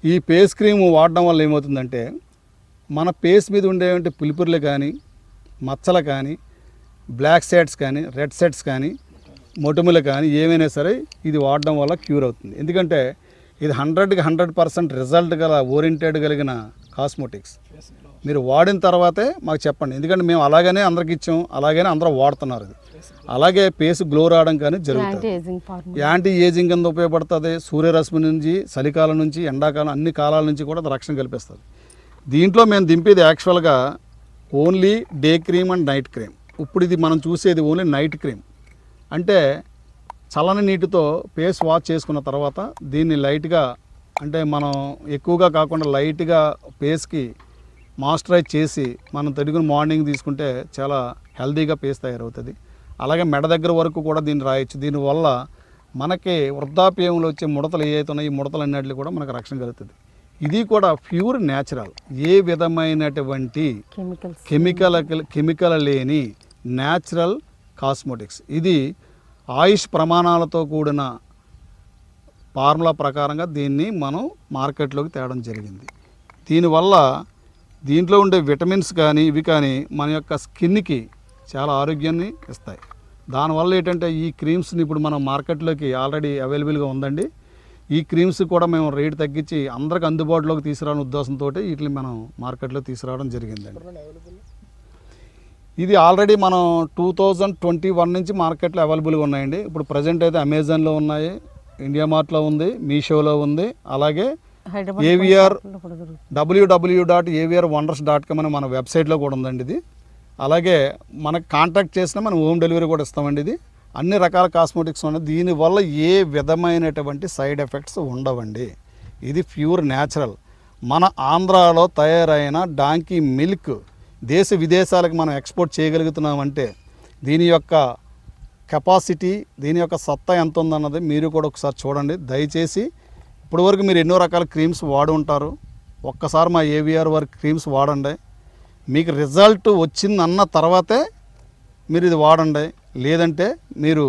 ఈ పేస్ క్రీమ్ వాడడం వల్ల ఏమవుతుందంటే మన పేస్ మీద ఉండేటువంటి పులిపురులు కానీ మచ్చలు కానీ బ్లాక్ సెట్స్ కానీ రెడ్ సెట్స్ కానీ మొటిమలు కానీ ఏమైనా సరే ఇది వాడడం వల్ల క్యూర్ అవుతుంది. ఎందుకంటే ఇది హండ్రెడ్కి హండ్రెడ్ పర్సెంట్ రిజల్ట్ గల ఓరియంటెడ్ కలిగిన కాస్మోటిక్స్. మీరు వాడిన తర్వాతే మాకు చెప్పండి. ఎందుకంటే మేము అలాగనే అందరికి ఇచ్చాం అలాగనే అందరూ వాడుతున్నారు ఇది. అలాగే పేస్ గ్లో రావడం కానీ జరుగుతుంది. Anti ageing formula. Anti ageing కింద ఉపయోగపడుతుంది. సూర్యరశ్మి నుంచి చలికాలం నుంచి ఎండాకాలం అన్ని కాలాల నుంచి కూడా రక్షణ కల్పిస్తుంది. దీంట్లో మేము దింపేది యాక్చువల్గా only day cream and night cream. ఇప్పుడు ఇది మనం చూసేది ఓన్లీ నైట్ క్రీమ్. అంటే చల్లని నీటితో ఫేస్ వాష్ చేసుకున్న తర్వాత దీన్ని లైట్గా అంటే మనం ఎక్కువగా కాకుండా లైట్గా ఫేస్కి మాయిశ్చరైజ్ చేసి మనం తడుగుని మార్నింగ్ తీసుకుంటే చాలా హెల్తీగా ఫేస్ తయారవుతుంది. అలాగే మెడ దగ్గర వరకు కూడా దీన్ని రాయొచ్చు. దీనివల్ల మనకి వృద్ధాప్యంలో వచ్చే ముడతలు ఏవైతే ఈ ముడతలు అన్నిటిని కూడా మనకు రక్షణ కలుగుతుంది. ఇది కూడా ప్యూర్ న్యాచురల్ ఏ విధమైనటువంటి కెమికల్ కెమికల్ లేని న్యాచురల్ కాస్మోటిక్స్. ఇది ఆయుష్ ప్రమాణాలతో కూడిన ఫార్ములా ప్రకారంగా దీన్ని మనం మార్కెట్లోకి తేవడం జరిగింది. దీనివల్ల దీంట్లో ఉండే విటమిన్స్ కానీ ఇవి కానీ మన యొక్క స్కిన్కి చాలా ఆరోగ్యాన్ని ఇస్తాయి. దానివల్ల ఏంటంటే ఈ క్రీమ్స్ని ఇప్పుడు మనం మార్కెట్లోకి ఆల్రెడీ అవైలబుల్గా ఉందండి. ఈ క్రీమ్స్ కూడా మేము రేట్ తగ్గించి అందరికి అందుబాటులోకి తీసుకురావడం ఉద్దేశంతో వీటిని మనం మార్కెట్లో తీసుకురావడం జరిగిందండి. ఇది ఆల్రెడీ మనం టూ థౌజండ్ ట్వంటీ వన్ నుంచి మార్కెట్లో అవైలబుల్గా ఉన్నాయండి. ఇప్పుడు ప్రజెంట్ అయితే అమెజాన్లో ఉన్నాయి ఇండియా మార్ట్లో ఉంది మీషోలో ఉంది అలాగే AVR. W W dot AVR wonders dot com అని మన వెబ్సైట్లో కూడా ఉందండి ఇది. అలాగే మనకు కాంటాక్ట్ చేసినా మనం హోమ్ డెలివరీ కూడా ఇస్తామండి ఇది. అన్ని రకాల కాస్మెటిక్స్ ఉన్నాయి. దీనివల్ల ఏ విధమైనటువంటి సైడ్ ఎఫెక్ట్స్ ఉండవండి. ఇది ప్యూర్ న్యాచురల్. మన ఆంధ్రాలో తయారైన డాంకీ మిల్క్ దేశ విదేశాలకు మనం ఎక్స్పోర్ట్ చేయగలుగుతున్నామంటే దీని యొక్క కెపాసిటీ దీని యొక్క సత్తా ఎంత ఉందన్నది మీరు కూడా ఒకసారి చూడండి. దయచేసి ఇప్పటివరకు మీరు ఎన్నో రకాల క్రీమ్స్ వాడి ఉంటారు. ఒక్కసారి మా ఏవిఆర్ వారి క్రీమ్స్ వాడండి. మీకు రిజల్ట్ వచ్చిందన్న తర్వాతే మీరు ఇది వాడండి. లేదంటే మీరు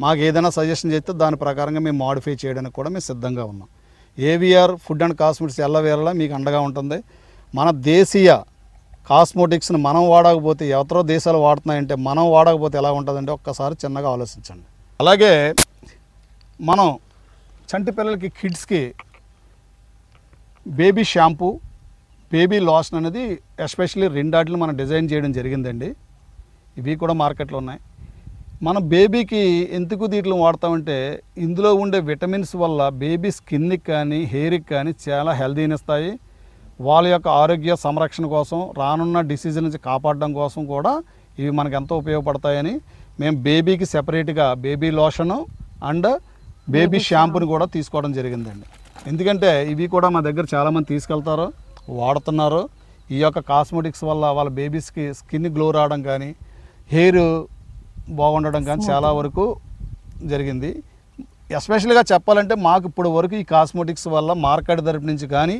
మాకు ఏదైనా సజెషన్ చేస్తే దాని ప్రకారంగా మేము మాడిఫై చేయడానికి కూడా మేము సిద్ధంగా ఉన్నాం. ఏవిఆర్ ఫుడ్ అండ్ కాస్మెటిక్స్ ఎల్లవేళలా మీకు అండగా ఉంటుంది. మన దేశీయ కాస్మోటిక్స్ని మనం వాడకపోతే ఎవరో దేశాలు వాడుతున్నాయంటే మనం వాడకపోతే ఎలా ఉంటుందంటే ఒక్కసారి చిన్నగా ఆలోచించండి. అలాగే మనం చంటి పిల్లలకి కిడ్స్కి బేబీ షాంపూ బేబీ లోషన్ అనేది ఎస్పెషల్లీ రెండాటిని మనం డిజైన్ చేయడం జరిగిందండి. ఇవి కూడా మార్కెట్లో ఉన్నాయి. మనం బేబీకి ఎందుకు దీంట్లో వాడతామంటే ఇందులో ఉండే విటమిన్స్ వల్ల బేబీ స్కిన్కి కానీ హెయిర్కి కానీ చాలా హెల్దీని ఇస్తాయి. వాళ్ళ యొక్క ఆరోగ్య సంరక్షణ కోసం రానున్న డిసీజ్ నుంచి కాపాడడం కోసం కూడా ఇవి మనకు ఎంతో ఉపయోగపడతాయని మేము బేబీకి సెపరేట్గా బేబీ లోషను అండ్ బేబీ షాంపూని కూడా తీసుకోవడం జరిగిందండి. ఎందుకంటే ఇవి కూడా మా దగ్గర చాలామంది తీసుకెళ్తారు వాడుతున్నారు. ఈ యొక్క కాస్మెటిక్స్ వల్ల వాళ్ళ బేబీస్కి స్కిన్ గ్లో రావడం కానీ హెయిర్ బాగుండడం కానీ చాలా వరకు జరిగింది. ఎస్పెషల్గా చెప్పాలంటే మాకు ఇప్పుడు వరకు ఈ కాస్మెటిక్స్ వల్ల మార్కెట్ తరపు నుంచి కానీ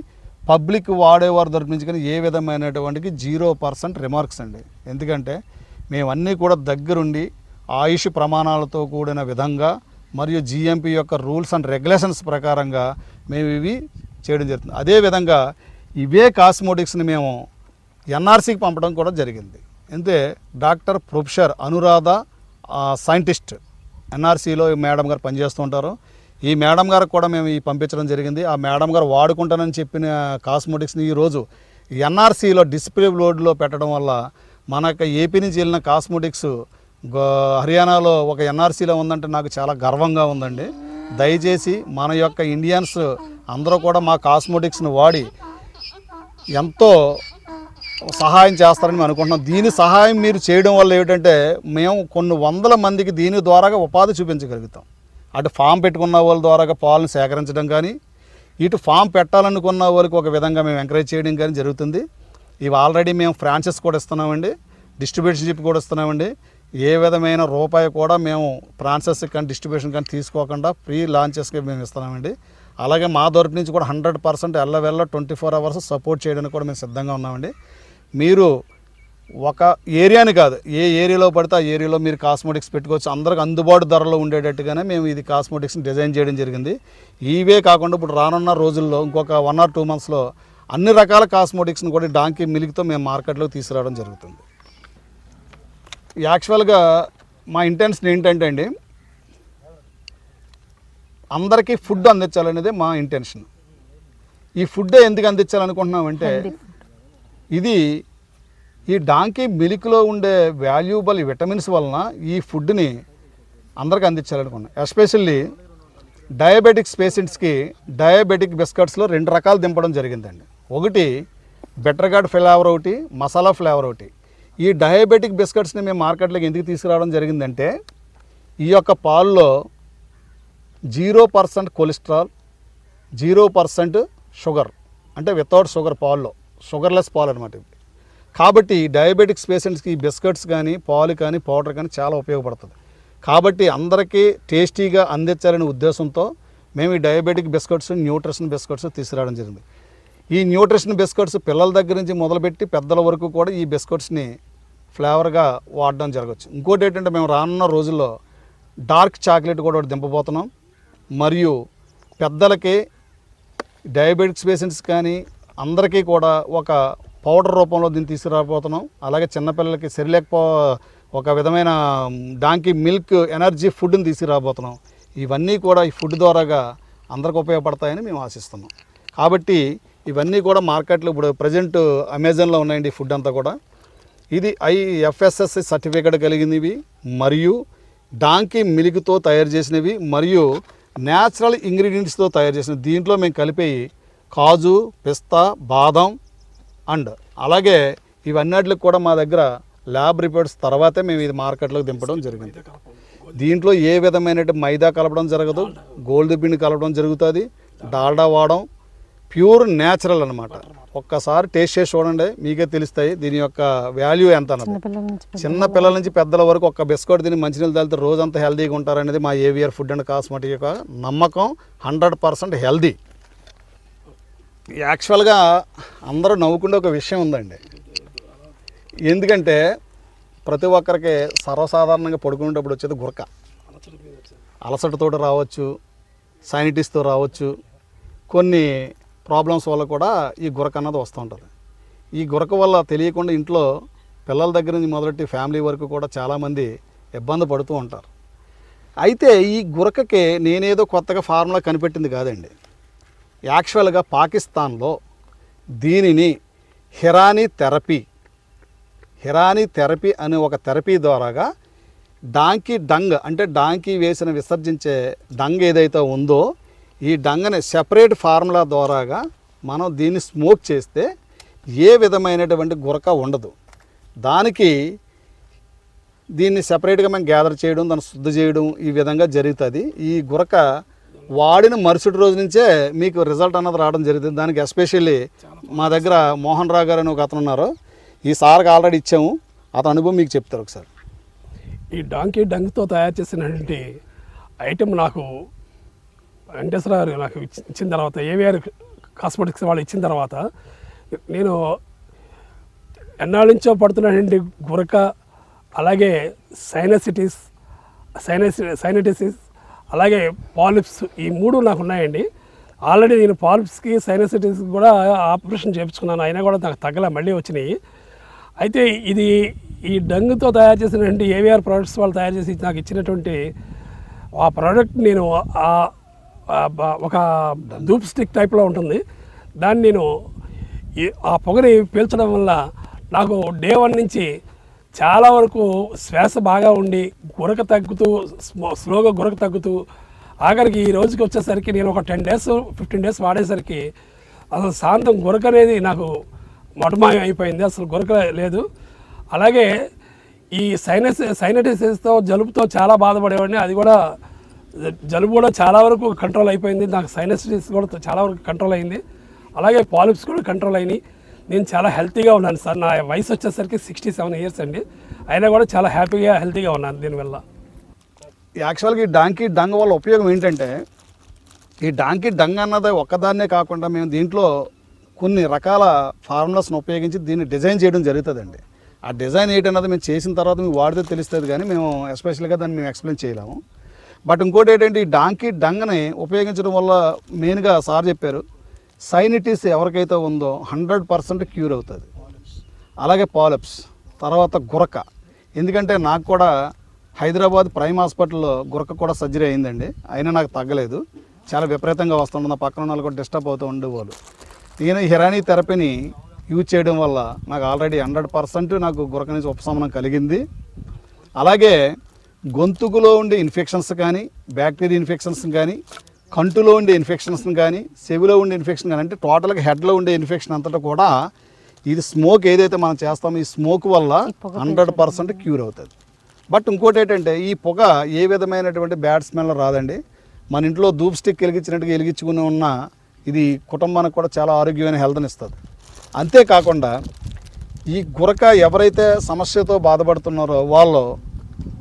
పబ్లిక్ వాడేవారి తరపు నుంచి కానీ ఏ విధమైనటువంటి జీరో పర్సెంట్ రిమార్క్స్ అండి. ఎందుకంటే మేమన్నీ కూడా దగ్గరుండి ఆయుష్ ప్రమాణాలతో కూడిన విధంగా మరియు జిఎంపి యొక్క రూల్స్ అండ్ రెగ్యులేషన్స్ ప్రకారంగా మేము ఇవి చేయడం జరుగుతుంది. అదేవిధంగా ఇవే కాస్మోటిక్స్ని మేము ఎన్ఆర్సీకి పంపడం కూడా జరిగింది. అంతే డాక్టర్ ప్రొఫెసర్ అనురాధ సైంటిస్ట్ ఎన్ఆర్సీలో ఈ మేడం గారు పనిచేస్తూ ఉంటారు. ఈ మేడం గారికి కూడా మేము ఈ పంపించడం జరిగింది. ఆ మేడం గారు వాడుకుంటానని చెప్పిన కాస్మోటిక్స్ని ఈరోజు ఎన్ఆర్సీలో డిస్ప్లే బోర్డులో పెట్టడం వల్ల మన యొక్క ఏపీ నుంచి వెళ్ళిన కాస్మోటిక్స్ గో- హర్యానాలో ఒక ఎన్ఆర్సీలో ఉందంటే నాకు చాలా గర్వంగా ఉందండి. దయచేసి మన యొక్క ఇండియన్స్ అందరూ కూడా మా కాస్మోటిక్స్ని వాడి ఎంతో సహాయం చేస్తారని మేము అనుకుంటున్నాం. దీని సహాయం మీరు చేయడం వల్ల ఏమిటంటే మేము కొన్ని వందల మందికి దీని ద్వారాగా ఉపాధి చూపించగలుగుతాం. అటు ఫామ్ పెట్టుకున్న వాళ్ళ ద్వారా పాలను సేకరించడం కానీ ఇటు ఫామ్ పెట్టాలనుకున్న వాళ్ళకి ఒక విధంగా మేము ఎంకరేజ్ చేయడం కానీ జరుగుతుంది. ఇవి ఆల్రెడీ మేము ఫ్రాంచెస్ కూడా ఇస్తున్నామండి డిస్ట్రిబ్యూషన్షిప్ కూడా ఇస్తున్నామండి. ఏ విధమైన రూపాయి కూడా మేము ఫ్రాన్సెస్ కానీ డిస్ట్రిబ్యూషన్ కానీ తీసుకోకుండా ఫ్రీ లాంచెస్కి మేము ఇస్తున్నామండి. అలాగే మా తరపు నుంచి కూడా హండ్రెడ్ పర్సెంట్ ఎల్లవెల్ల ట్వంటీ ఫోర్ అవర్స్ సపోర్ట్ చేయడానికి కూడా మేము సిద్ధంగా ఉన్నామండి. మీరు ఒక ఏరియాని కాదు ఏ ఏరియాలో పడితే ఆ ఏరియాలో మీరు కాస్మెటిక్స్ పెట్టుకోవచ్చు. అందరికి అందుబాటు ధరలో ఉండేటట్టుగానే మేము ఇది కాస్మెటిక్స్ని డిజైన్ చేయడం జరిగింది. ఇవే కాకుండా ఇప్పుడు రానున్న రోజుల్లో ఇంకొక వన్ ఆర్ టూ మంత్స్లో అన్ని రకాల కాస్మెటిక్స్ని కూడా డాంకీ మిల్క్తో మేము మార్కెట్లోకి తీసుకురావడం జరుగుతుంది. యాక్చువల్గా మా ఇంటెన్షన్ ఏంటంటే అండి అందరికీ ఫుడ్ అందించాలనేదే మా ఇంటెన్షన్ ఈ ఫుడ్ ఎందుకు అందించాలనుకుంటున్నామంటే ఇది ఈ డాంకీ మిల్క్లో ఉండే వాల్యూబుల్ విటమిన్స్ వలన ఈ ఫుడ్ని అందరికీ అందించాలనుకున్నాం. ఎస్పెషల్లీ డయాబెటిక్స్ పేషెంట్స్కి డయాబెటిక్ బిస్కెట్స్లో రెండు రకాలు దింపడం జరిగిందండి. ఒకటి బెటర్గార్డ్ ఫ్లేవర్ ఒకటి మసాలా ఫ్లేవర్ ఒకటి. ఈ డయాబెటిక్ బిస్కెట్స్ని మేము మార్కెట్లోకి ఎందుకు తీసుకురావడం జరిగిందంటే ఈ యొక్క పాల్లో zero percent cholesterol zero percent sugar అంటే వితౌట్ షుగర్ పాల్లో షుగర్లెస్ పాలు అనమాట ఇవి. కాబట్టి డయాబెటిక్స్ పేషెంట్స్కి బిస్కెట్స్ కానీ పాలు కానీ పౌడర్ కానీ చాలా ఉపయోగపడుతుంది. కాబట్టి అందరికీ టేస్టీగా అందించాలనే ఉద్దేశంతో మేము ఈ డయాబెటిక్ బిస్కెట్స్ న్యూట్రిషన్ బిస్కెట్స్ తీసుకురావడం జరిగింది. ఈ న్యూట్రిషన్ బిస్కెట్స్ పిల్లల దగ్గర నుంచి మొదలుపెట్టి పెద్దల వరకు కూడా ఈ బిస్కెట్స్ని ఫ్లేవర్గా వాడడం జరగచ్చు. ఇంకోటి ఏంటంటే మేము రానున్న రోజుల్లో డార్క్ చాక్లెట్ కూడా ఒకటి దింపబోతున్నాం. మరియు పెద్దలకి డయాబెటిక్స్ పేషెంట్స్ కానీ అందరికీ కూడా ఒక పౌడర్ రూపంలో దీన్ని తీసుకురాబోతున్నాం. అలాగే చిన్నపిల్లలకి సరిలేకపో ఒక విధమైన డాంకీ మిల్క్ ఎనర్జీ ఫుడ్ని తీసుకురాబోతున్నాం. ఇవన్నీ కూడా ఈ ఫుడ్ ద్వారాగా అందరికి ఉపయోగపడతాయని మేము ఆశిస్తున్నాం. కాబట్టి ఇవన్నీ కూడా మార్కెట్లో ఇప్పుడు ప్రజెంట్ అమెజాన్లో ఉన్నాయండి ఫుడ్ అంతా కూడా. ఇది ఐఎఫ్ఎస్ఎస్ సర్టిఫికేట్ కలిగినవి మరియు డాంకీ మిల్క్తో తయారు చేసినవి మరియు న్యాచురల్ ఇంగ్రీడియంట్స్తో తయారు చేసినవి దీంట్లో మేము కలిపి కాజు పిస్తా బాదం అండ్ అలాగే ఇవన్నిటికి కూడా మా దగ్గర ల్యాబ్ రిపోర్ట్స్ తర్వాతే మేము ఇది మార్కెట్లోకి దింపడం జరిగింది. దీంట్లో ఏ విధమైన మైదా కలపడం జరగదు గోల్డ్ బిన్ కలపడం జరుగుతుంది డాల్డా వాడడం ప్యూర్ న్యాచురల్ అనమాట ఒక్కసారి టేస్ట్ చేసి చూడండి మీకే తెలుస్తాయి దీని యొక్క వాల్యూ ఎంత అన్నది. చిన్న పిల్లల నుంచి పెద్దల వరకు ఒక్క బిస్కెట్ తిని మంచినీళ్ళు తాగితే రోజంతా హెల్తీగా ఉంటారనేది మా ఏవిఆర్ ఫుడ్ అండ్ కాస్మెటిక్ యొక్క నమ్మకం హండ్రెడ్ పర్సెంట్ హెల్దీ. యాక్చువల్గా అందరూ నవ్వుకుండే ఒక విషయం ఉందండి. ఎందుకంటే ప్రతి ఒక్కరికి సర్వసాధారణంగా పడుకునేటప్పుడు వచ్చేది గురక. అలసటతో రావచ్చు సైనిటిస్తో రావచ్చు కొన్ని ప్రాబ్లమ్స్ వల్ల కూడా ఈ గురక అన్నది వస్తూ ఉంటుంది. ఈ గురక వల్ల తెలియకుండా ఇంట్లో పిల్లల దగ్గర నుంచి మొదలెట్టి ఫ్యామిలీ వరకు కూడా చాలామంది ఇబ్బంది పడుతూ ఉంటారు. అయితే ఈ గురకకి నేనేదో కొత్తగా ఫార్ములా కనిపెట్టింది కాదండి. యాక్చువల్గా పాకిస్తాన్లో దీనిని హిరానీ థెరపీ హిరానీ థెరపీ అనే ఒక థెరపీ ద్వారాగా డాంకీ డంగ్ అంటే డాంకీ వేసిన విసర్జించే డంగ్ ఏదైతే ఉందో ఈ డంగని సెపరేట్ ఫార్ములా ద్వారాగా మనం దీన్ని స్మోక్ చేస్తే ఏ విధమైనటువంటి గురక ఉండదు. దానికి దీన్ని సెపరేట్గా మేము గ్యాదర్ చేయడం దాన్ని శుద్ధి చేయడం ఈ విధంగా జరుగుతుంది. ఈ గురక వాడిన మరుసటి రోజు నుంచే మీకు రిజల్ట్ అన్నది రావడం జరుగుతుంది దానికి ఎస్పెషల్లీ మా దగ్గర మోహన్ రావు గారు అని ఒక అతను ఉన్నారు. ఈ సార్కి ఆల్రెడీ ఇచ్చాము. అతని అనుభవం మీకు చెప్తారు ఒకసారి. ఈ డాంకీ డంగ్తో తయారు చేసినటువంటి ఐటెం నాకు వెంకటేశ్వర గారు నాకు ఇచ్చిన తర్వాత ఏవిఆర్ కాస్మెటిక్స్ వాళ్ళు ఇచ్చిన తర్వాత నేను ఎన్నాళ్ళ నుంచో పడుతున్నటువంటి గురక అలాగే సైనసిటిస్ సైనస్ సైనటిసిస్ అలాగే పాలిప్స్ ఈ మూడు నాకు ఉన్నాయండి. ఆల్రెడీ నేను పాలిప్స్కి సైనసిటిస్ కూడా ఆపరేషన్ చేయించుకున్నాను. అయినా కూడా నాకు తగ్గల మళ్ళీ వచ్చినాయి. అయితే ఇది ఈ డంగుతో తయారు చేసినటువంటి ఏవిఆర్ ప్రోడక్ట్స్ వాళ్ళు తయారు చేసి నాకు ఇచ్చినటువంటి ఆ ప్రోడక్ట్ నేను ఒక ధూప్ స్టిక్ టైప్లో ఉంటుంది. దాన్ని నేను ఆ పొగని పీల్చడం వల్ల నాకు డే వన్ నుంచి చాలా వరకు శ్వాస బాగా ఉండి గురక తగ్గుతూ స్లోగా గురక తగ్గుతూ ఆఖరికి ఈ రోజుకి వచ్చేసరికి నేను ఒక టెన్ డేస్ ఫిఫ్టీన్ డేస్ వాడేసరికి అసలు శాంతం గురక అనేది నాకు మొటమాయం అయిపోయింది. అసలు గురక లేదు. అలాగే ఈ సైనస్ సైనటిసిస్తో జలుబుతో చాలా బాధపడేవాడిని. అది కూడా జలుబు కూడా చాలా వరకు కంట్రోల్ అయిపోయింది. నాకు సైనసిటిస్ కూడా చాలా వరకు కంట్రోల్ అయింది. అలాగే పాలిప్స్ కూడా కంట్రోల్ అయినాయి. నేను చాలా హెల్తీగా ఉన్నాను సార్. నా వయసు వచ్చేసరికి సిక్స్టీ సెవెన్ ఇయర్స్ అండి. అయినా కూడా చాలా హ్యాపీగా హెల్తీగా ఉన్నాను దీనివల్ల యాక్చువల్గా ఈ డాంకీ డంగ్ వల్ల ఉపయోగం ఏంటంటే ఈ డాంకీ డంగ్ అన్నది ఒక్కదాన్నే కాకుండా మేము దీంట్లో కొన్ని రకాల ఫార్ములాస్ను ఉపయోగించి దీన్ని డిజైన్ చేయడం జరుగుతుందండి. ఆ డిజైన్ ఏంటన్నది మేము చేసిన తర్వాత మీకు వాడితే తెలుస్తుంది కానీ మేము ఎస్పెషల్గా దాన్ని మేము ఎక్స్ప్లెయిన్ చేయలేము. బట్ ఇంకోటి ఏంటంటే ఈ డాంకీ డంగని ఉపయోగించడం వల్ల మెయిన్గా సార్ చెప్పారు సైనిటిస్ ఎవరికైతే ఉందో హండ్రెడ్ పర్సెంట్ క్యూర్ అవుతుంది. అలాగే పాలిప్స్ తర్వాత గురక. ఎందుకంటే నాకు కూడా హైదరాబాద్ ప్రైమ్ హాస్పిటల్లో గురక కూడా సర్జరీ అయిందండి. అయినా నాకు తగ్గలేదు. చాలా విపరీతంగా వస్తుండే నా పక్కన వాళ్ళు కూడా డిస్టర్బ్ అవుతూ ఉండేవాళ్ళు. నేను హిరానీ థెరపీని యూజ్ చేయడం వల్ల నాకు ఆల్రెడీ హండ్రెడ్ పర్సెంట్ నాకు గురక నుంచి ఉపశమనం కలిగింది. అలాగే గొంతుకులో ఉండే ఇన్ఫెక్షన్స్ కానీ బ్యాక్టీరియా ఇన్ఫెక్షన్స్ కానీ కంటులో ఉండే ఇన్ఫెక్షన్స్ కానీ చెవిలో ఉండే ఇన్ఫెక్షన్ కానీ అంటే టోటల్గా హెడ్లో ఉండే ఇన్ఫెక్షన్ అంతటా కూడా ఇది స్మోక్ ఏదైతే మనం చేస్తామో ఈ స్మోక్ వల్ల హండ్రెడ్ పర్సెంట్ క్యూర్ అవుతుంది. బట్ ఇంకోటి ఏంటంటే ఈ పొగ ఏ విధమైనటువంటి బ్యాడ్ స్మెల్ రాదండి. మన ఇంట్లో ధూప్ స్టిక్ వెలిగించినట్టుగా వెలిగించుకుని ఉన్న ఇది కుటుంబానికి కూడా చాలా ఆరోగ్యమైన హెల్త్ని ఇస్తుంది. అంతేకాకుండా ఈ గురక ఎవరైతే సమస్యతో బాధపడుతున్నారో వాళ్ళు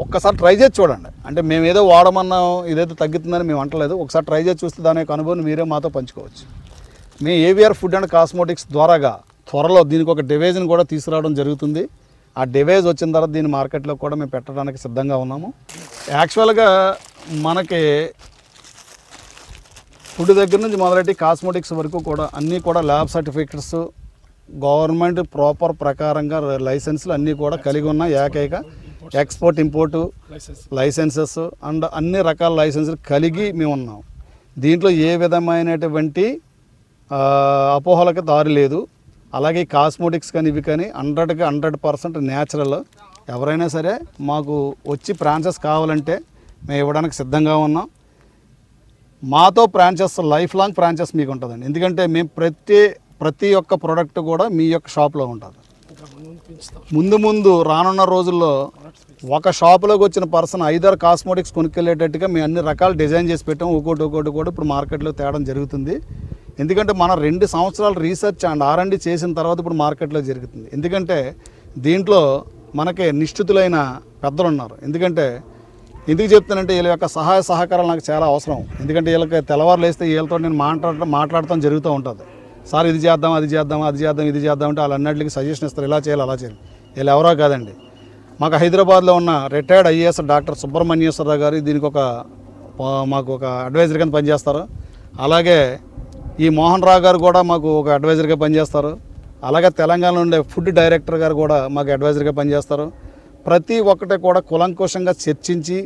ఒక్కసారి ట్రై చేసి చూడండి. అంటే మేము ఏదో వాడమన్నాం ఇదైతే తగ్గుతుందని మేము అంటలేదు. ఒకసారి ట్రై చేసి చూస్తే దాని యొక్క అనుభవం మీరే మాతో పంచుకోవచ్చు. మీ ఏవిఆర్ ఫుడ్ అండ్ కాస్మోటిక్స్ ద్వారాగా త్వరలో దీనికి ఒక డివైజ్ని కూడా తీసుకురావడం జరుగుతుంది. ఆ డివైజ్ వచ్చిన తర్వాత దీన్ని మార్కెట్లో కూడా మేము పెట్టడానికి సిద్ధంగా ఉన్నాము. యాక్చువల్గా మనకి ఫుడ్ దగ్గర నుంచి మొదలెట్టి కాస్మోటిక్స్ వరకు కూడా అన్నీ కూడా ల్యాబ్ సర్టిఫికెట్స్ గవర్నమెంట్ ప్రాపర్ ప్రకారంగా లైసెన్స్లు అన్నీ కూడా కలిగి ఉన్న ఏకైక. Export import license licenses and అన్ని రకాల లైసెన్సులు కలిగి మేము ఉన్నాం. దీంట్లో ఏ విధమైనటువంటి అపోహలకి దారి లేదు. అలాగే కాస్మోటిక్స్ కానీ ఇవి కానీ హండ్రెడ్కి హండ్రెడ్ పర్సెంట్ న్యాచురల్ ఎవరైనా సరే మాకు వచ్చి ఫ్రాంచైస్ కావాలంటే మేము ఇవ్వడానికి సిద్ధంగా ఉన్నాం. మాతో ఫ్రాంచైస్ లైఫ్ లాంగ్ ఫ్రాంచైస్ మీకు ఉంటుందండి ఎందుకంటే మేము ప్రతి ప్రతి ఒక్క ప్రోడక్ట్ కూడా మీ యొక్క షాప్లో ఉంటుంది. ముందు ముందు రానున్న రోజుల్లో ఒక షాపులోకి వచ్చిన పర్సన్ ఐదారు కాస్మోటిక్స్ కొనుక్కెళ్ళేటట్టుగా మేము అన్ని రకాలు డిజైన్ చేసి పెట్టాం. ఒకటి ఒకటి కూడా ఇప్పుడు మార్కెట్లో తేడం జరుగుతుంది. ఎందుకంటే మనం రెండు సంవత్సరాలు రీసెర్చ్ అండ్ ఆర్ అండ్ చేసిన తర్వాత ఇప్పుడు మార్కెట్లో జరుగుతుంది. ఎందుకంటే దీంట్లో మనకి నిష్ఠితులైన పెద్దలు ఉన్నారు ఎందుకంటే ఎందుకు చెప్తానంటే వీళ్ళ యొక్క సహాయ సహకారాలు నాకు చాలా అవసరం. ఎందుకంటే వీళ్ళకి తెల్లవారులు వేస్తే వీళ్ళతో నేను మాట్లాడటం మాట్లాడటం జరుగుతూ ఉంటుంది. సార్ ఇది చేద్దాం అది చేద్దాం అది చేద్దాం ఇది చేద్దాం అంటే వాళ్ళు అన్నింటికి సజెషన్ ఇస్తారు. ఇలా చేయాలి అలా చేయాలి. వీళ్ళు ఎవరో కాదండి. మాకు హైదరాబాద్లో ఉన్న రిటైర్డ్ ఐఏఎస్ డాక్టర్ సుబ్రహ్మణ్యేశ్వరరావు గారు దీనికి ఒక మాకు ఒక అడ్వైజర్ కింద పనిచేస్తారు. అలాగే ఈ మోహన్ రావు గారు కూడా మాకు ఒక అడ్వైజర్గా పనిచేస్తారు. అలాగే తెలంగాణలో ఉండే ఫుడ్ డైరెక్టర్ గారు కూడా మాకు అడ్వైజర్గా పనిచేస్తారు. ప్రతి ఒక్కటి కూడా కులంకుశంగా చర్చించి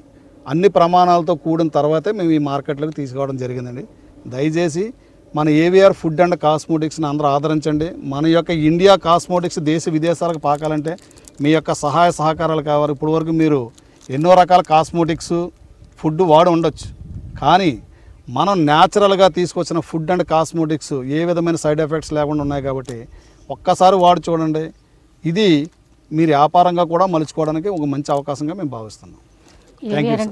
అన్ని ప్రమాణాలతో కూడిన తర్వాతే మేము ఈ మార్కెట్లోకి తీసుకోవడం జరిగిందండి. దయచేసి మన ఏవిఆర్ ఫుడ్ అండ్ కాస్మోటిక్స్ని అందరూ ఆదరించండి. మన యొక్క ఇండియా కాస్మోటిక్స్ దేశ విదేశాలకు పాకాలంటే మీ యొక్క సహాయ సహకారాలు కావాలి. ఇప్పుడు వరకు మీరు ఎన్నో రకాల కాస్మోటిక్స్ ఫుడ్ వాడి ఉండొచ్చు. కానీ మనం న్యాచురల్గా తీసుకొచ్చిన ఫుడ్ అండ్ కాస్మోటిక్స్ ఏ విధమైన సైడ్ ఎఫెక్ట్స్ లేకుండా ఉన్నాయి కాబట్టి ఒక్కసారి వాడి చూడండి. ఇది మీరు వ్యాపారంగా కూడా మలుచుకోవడానికి ఒక మంచి అవకాశంగా మేము భావిస్తున్నాం. అంటే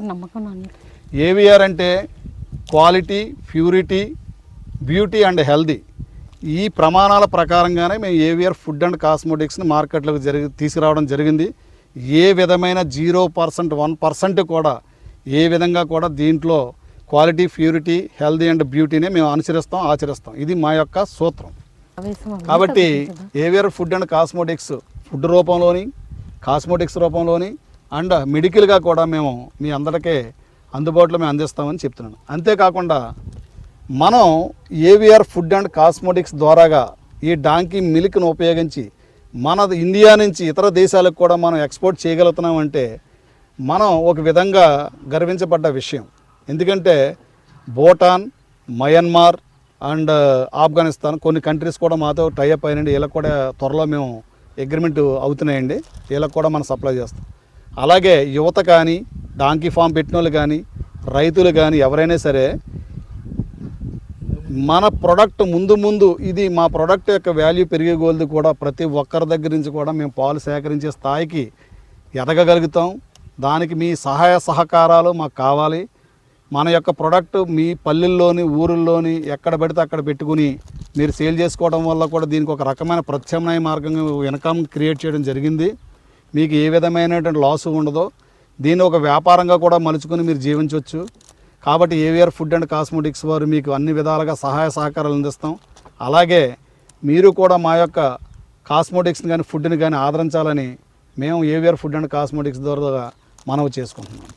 ఏవిఆర్ అంటే quality purity beauty and healthy. ఈ ప్రమాణాల ప్రకారంగానే మేము ఏవిఆర్ ఫుడ్ అండ్ కాస్మెటిక్స్ని మార్కెట్లోకి జరిగి తీసుకురావడం జరిగింది. ఏ విధమైన జీరో పర్సెంట్ వన్ పర్సెంట్ కూడా ఏ విధంగా కూడా దీంట్లో క్వాలిటీ ప్యూరిటీ హెల్దీ అండ్ బ్యూటీని మేము అనుసరిస్తాం ఆచరిస్తాం. ఇది మా యొక్క సూత్రం. కాబట్టి కదా. AVR food and cosmetics food రూపంలోని cosmetics రూపంలోని అండ్ మెడికల్గా కూడా మేము మీ అందరికీ అందుబాటులో మేము అందిస్తామని చెప్తున్నాను. అంతేకాకుండా మనం ఏవిఆర్ ఫుడ్ అండ్ కాస్మోటిక్స్ ద్వారాగా ఈ డాంకీ మిల్క్ను ఉపయోగించి మన ఇండియా నుంచి ఇతర దేశాలకు కూడా మనం ఎక్స్పోర్ట్ చేయగలుగుతున్నామంటే మనం ఒక విధంగా గర్వించబడ్డ విషయం. ఎందుకంటే భూటాన్ మయన్మార్ అండ్ ఆఫ్ఘనిస్తాన్ కొన్ని కంట్రీస్ కూడా మాతో టైఅప్ అయినండి. వీళ్ళకి కూడా త్వరలో మేము అగ్రిమెంట్ అవుతున్నాయండి. వీళ్ళకి కూడా మనం సప్లై చేస్తాం. అలాగే యువత కానీ డాంకీ ఫామ్ పెట్టిన వాళ్ళు కానీ రైతులు కానీ ఎవరైనా సరే మన ప్రొడక్ట్ ముందు ముందు ఇది మా ప్రొడక్ట్ యొక్క వాల్యూ పెరిగే గోల్ది కూడా ప్రతి ఒక్కరి దగ్గర నుంచి కూడా మేము పాలు సేకరించే స్థాయికి ఎదగగలుగుతాం. దానికి మీ సహాయ సహకారాలు మాకు కావాలి. మన యొక్క ప్రొడక్ట్ మీ పల్లెల్లోని ఊరుల్లోని ఎక్కడ పడితే అక్కడ పెట్టుకుని మీరు సేల్ చేసుకోవడం వల్ల కూడా దీనికి ఒక రకమైన ప్రత్యామ్నాయ మార్గంగా ఇన్కమ్ క్రియేట్ చేయడం జరిగింది. మీకు ఏ విధమైనటువంటి లాస్ ఉండదో దీన్ని ఒక వ్యాపారంగా కూడా మలుచుకొని మీరు జీవించవచ్చు. కాబట్టి ఏవిఆర్ ఫుడ్ అండ్ కాస్మెటిక్స్ వారు మీకు అన్ని విధాలుగా సహాయ సహకారాలు అందిస్తాం. అలాగే మీరు కూడా మా యొక్క కాస్మెటిక్స్ని కానీ ఫుడ్ని కానీ ఆదరించాలని మేము ఏవిఆర్ ఫుడ్ అండ్ కాస్మెటిక్స్ ద్వారా మనవి చేసుకుంటున్నాం.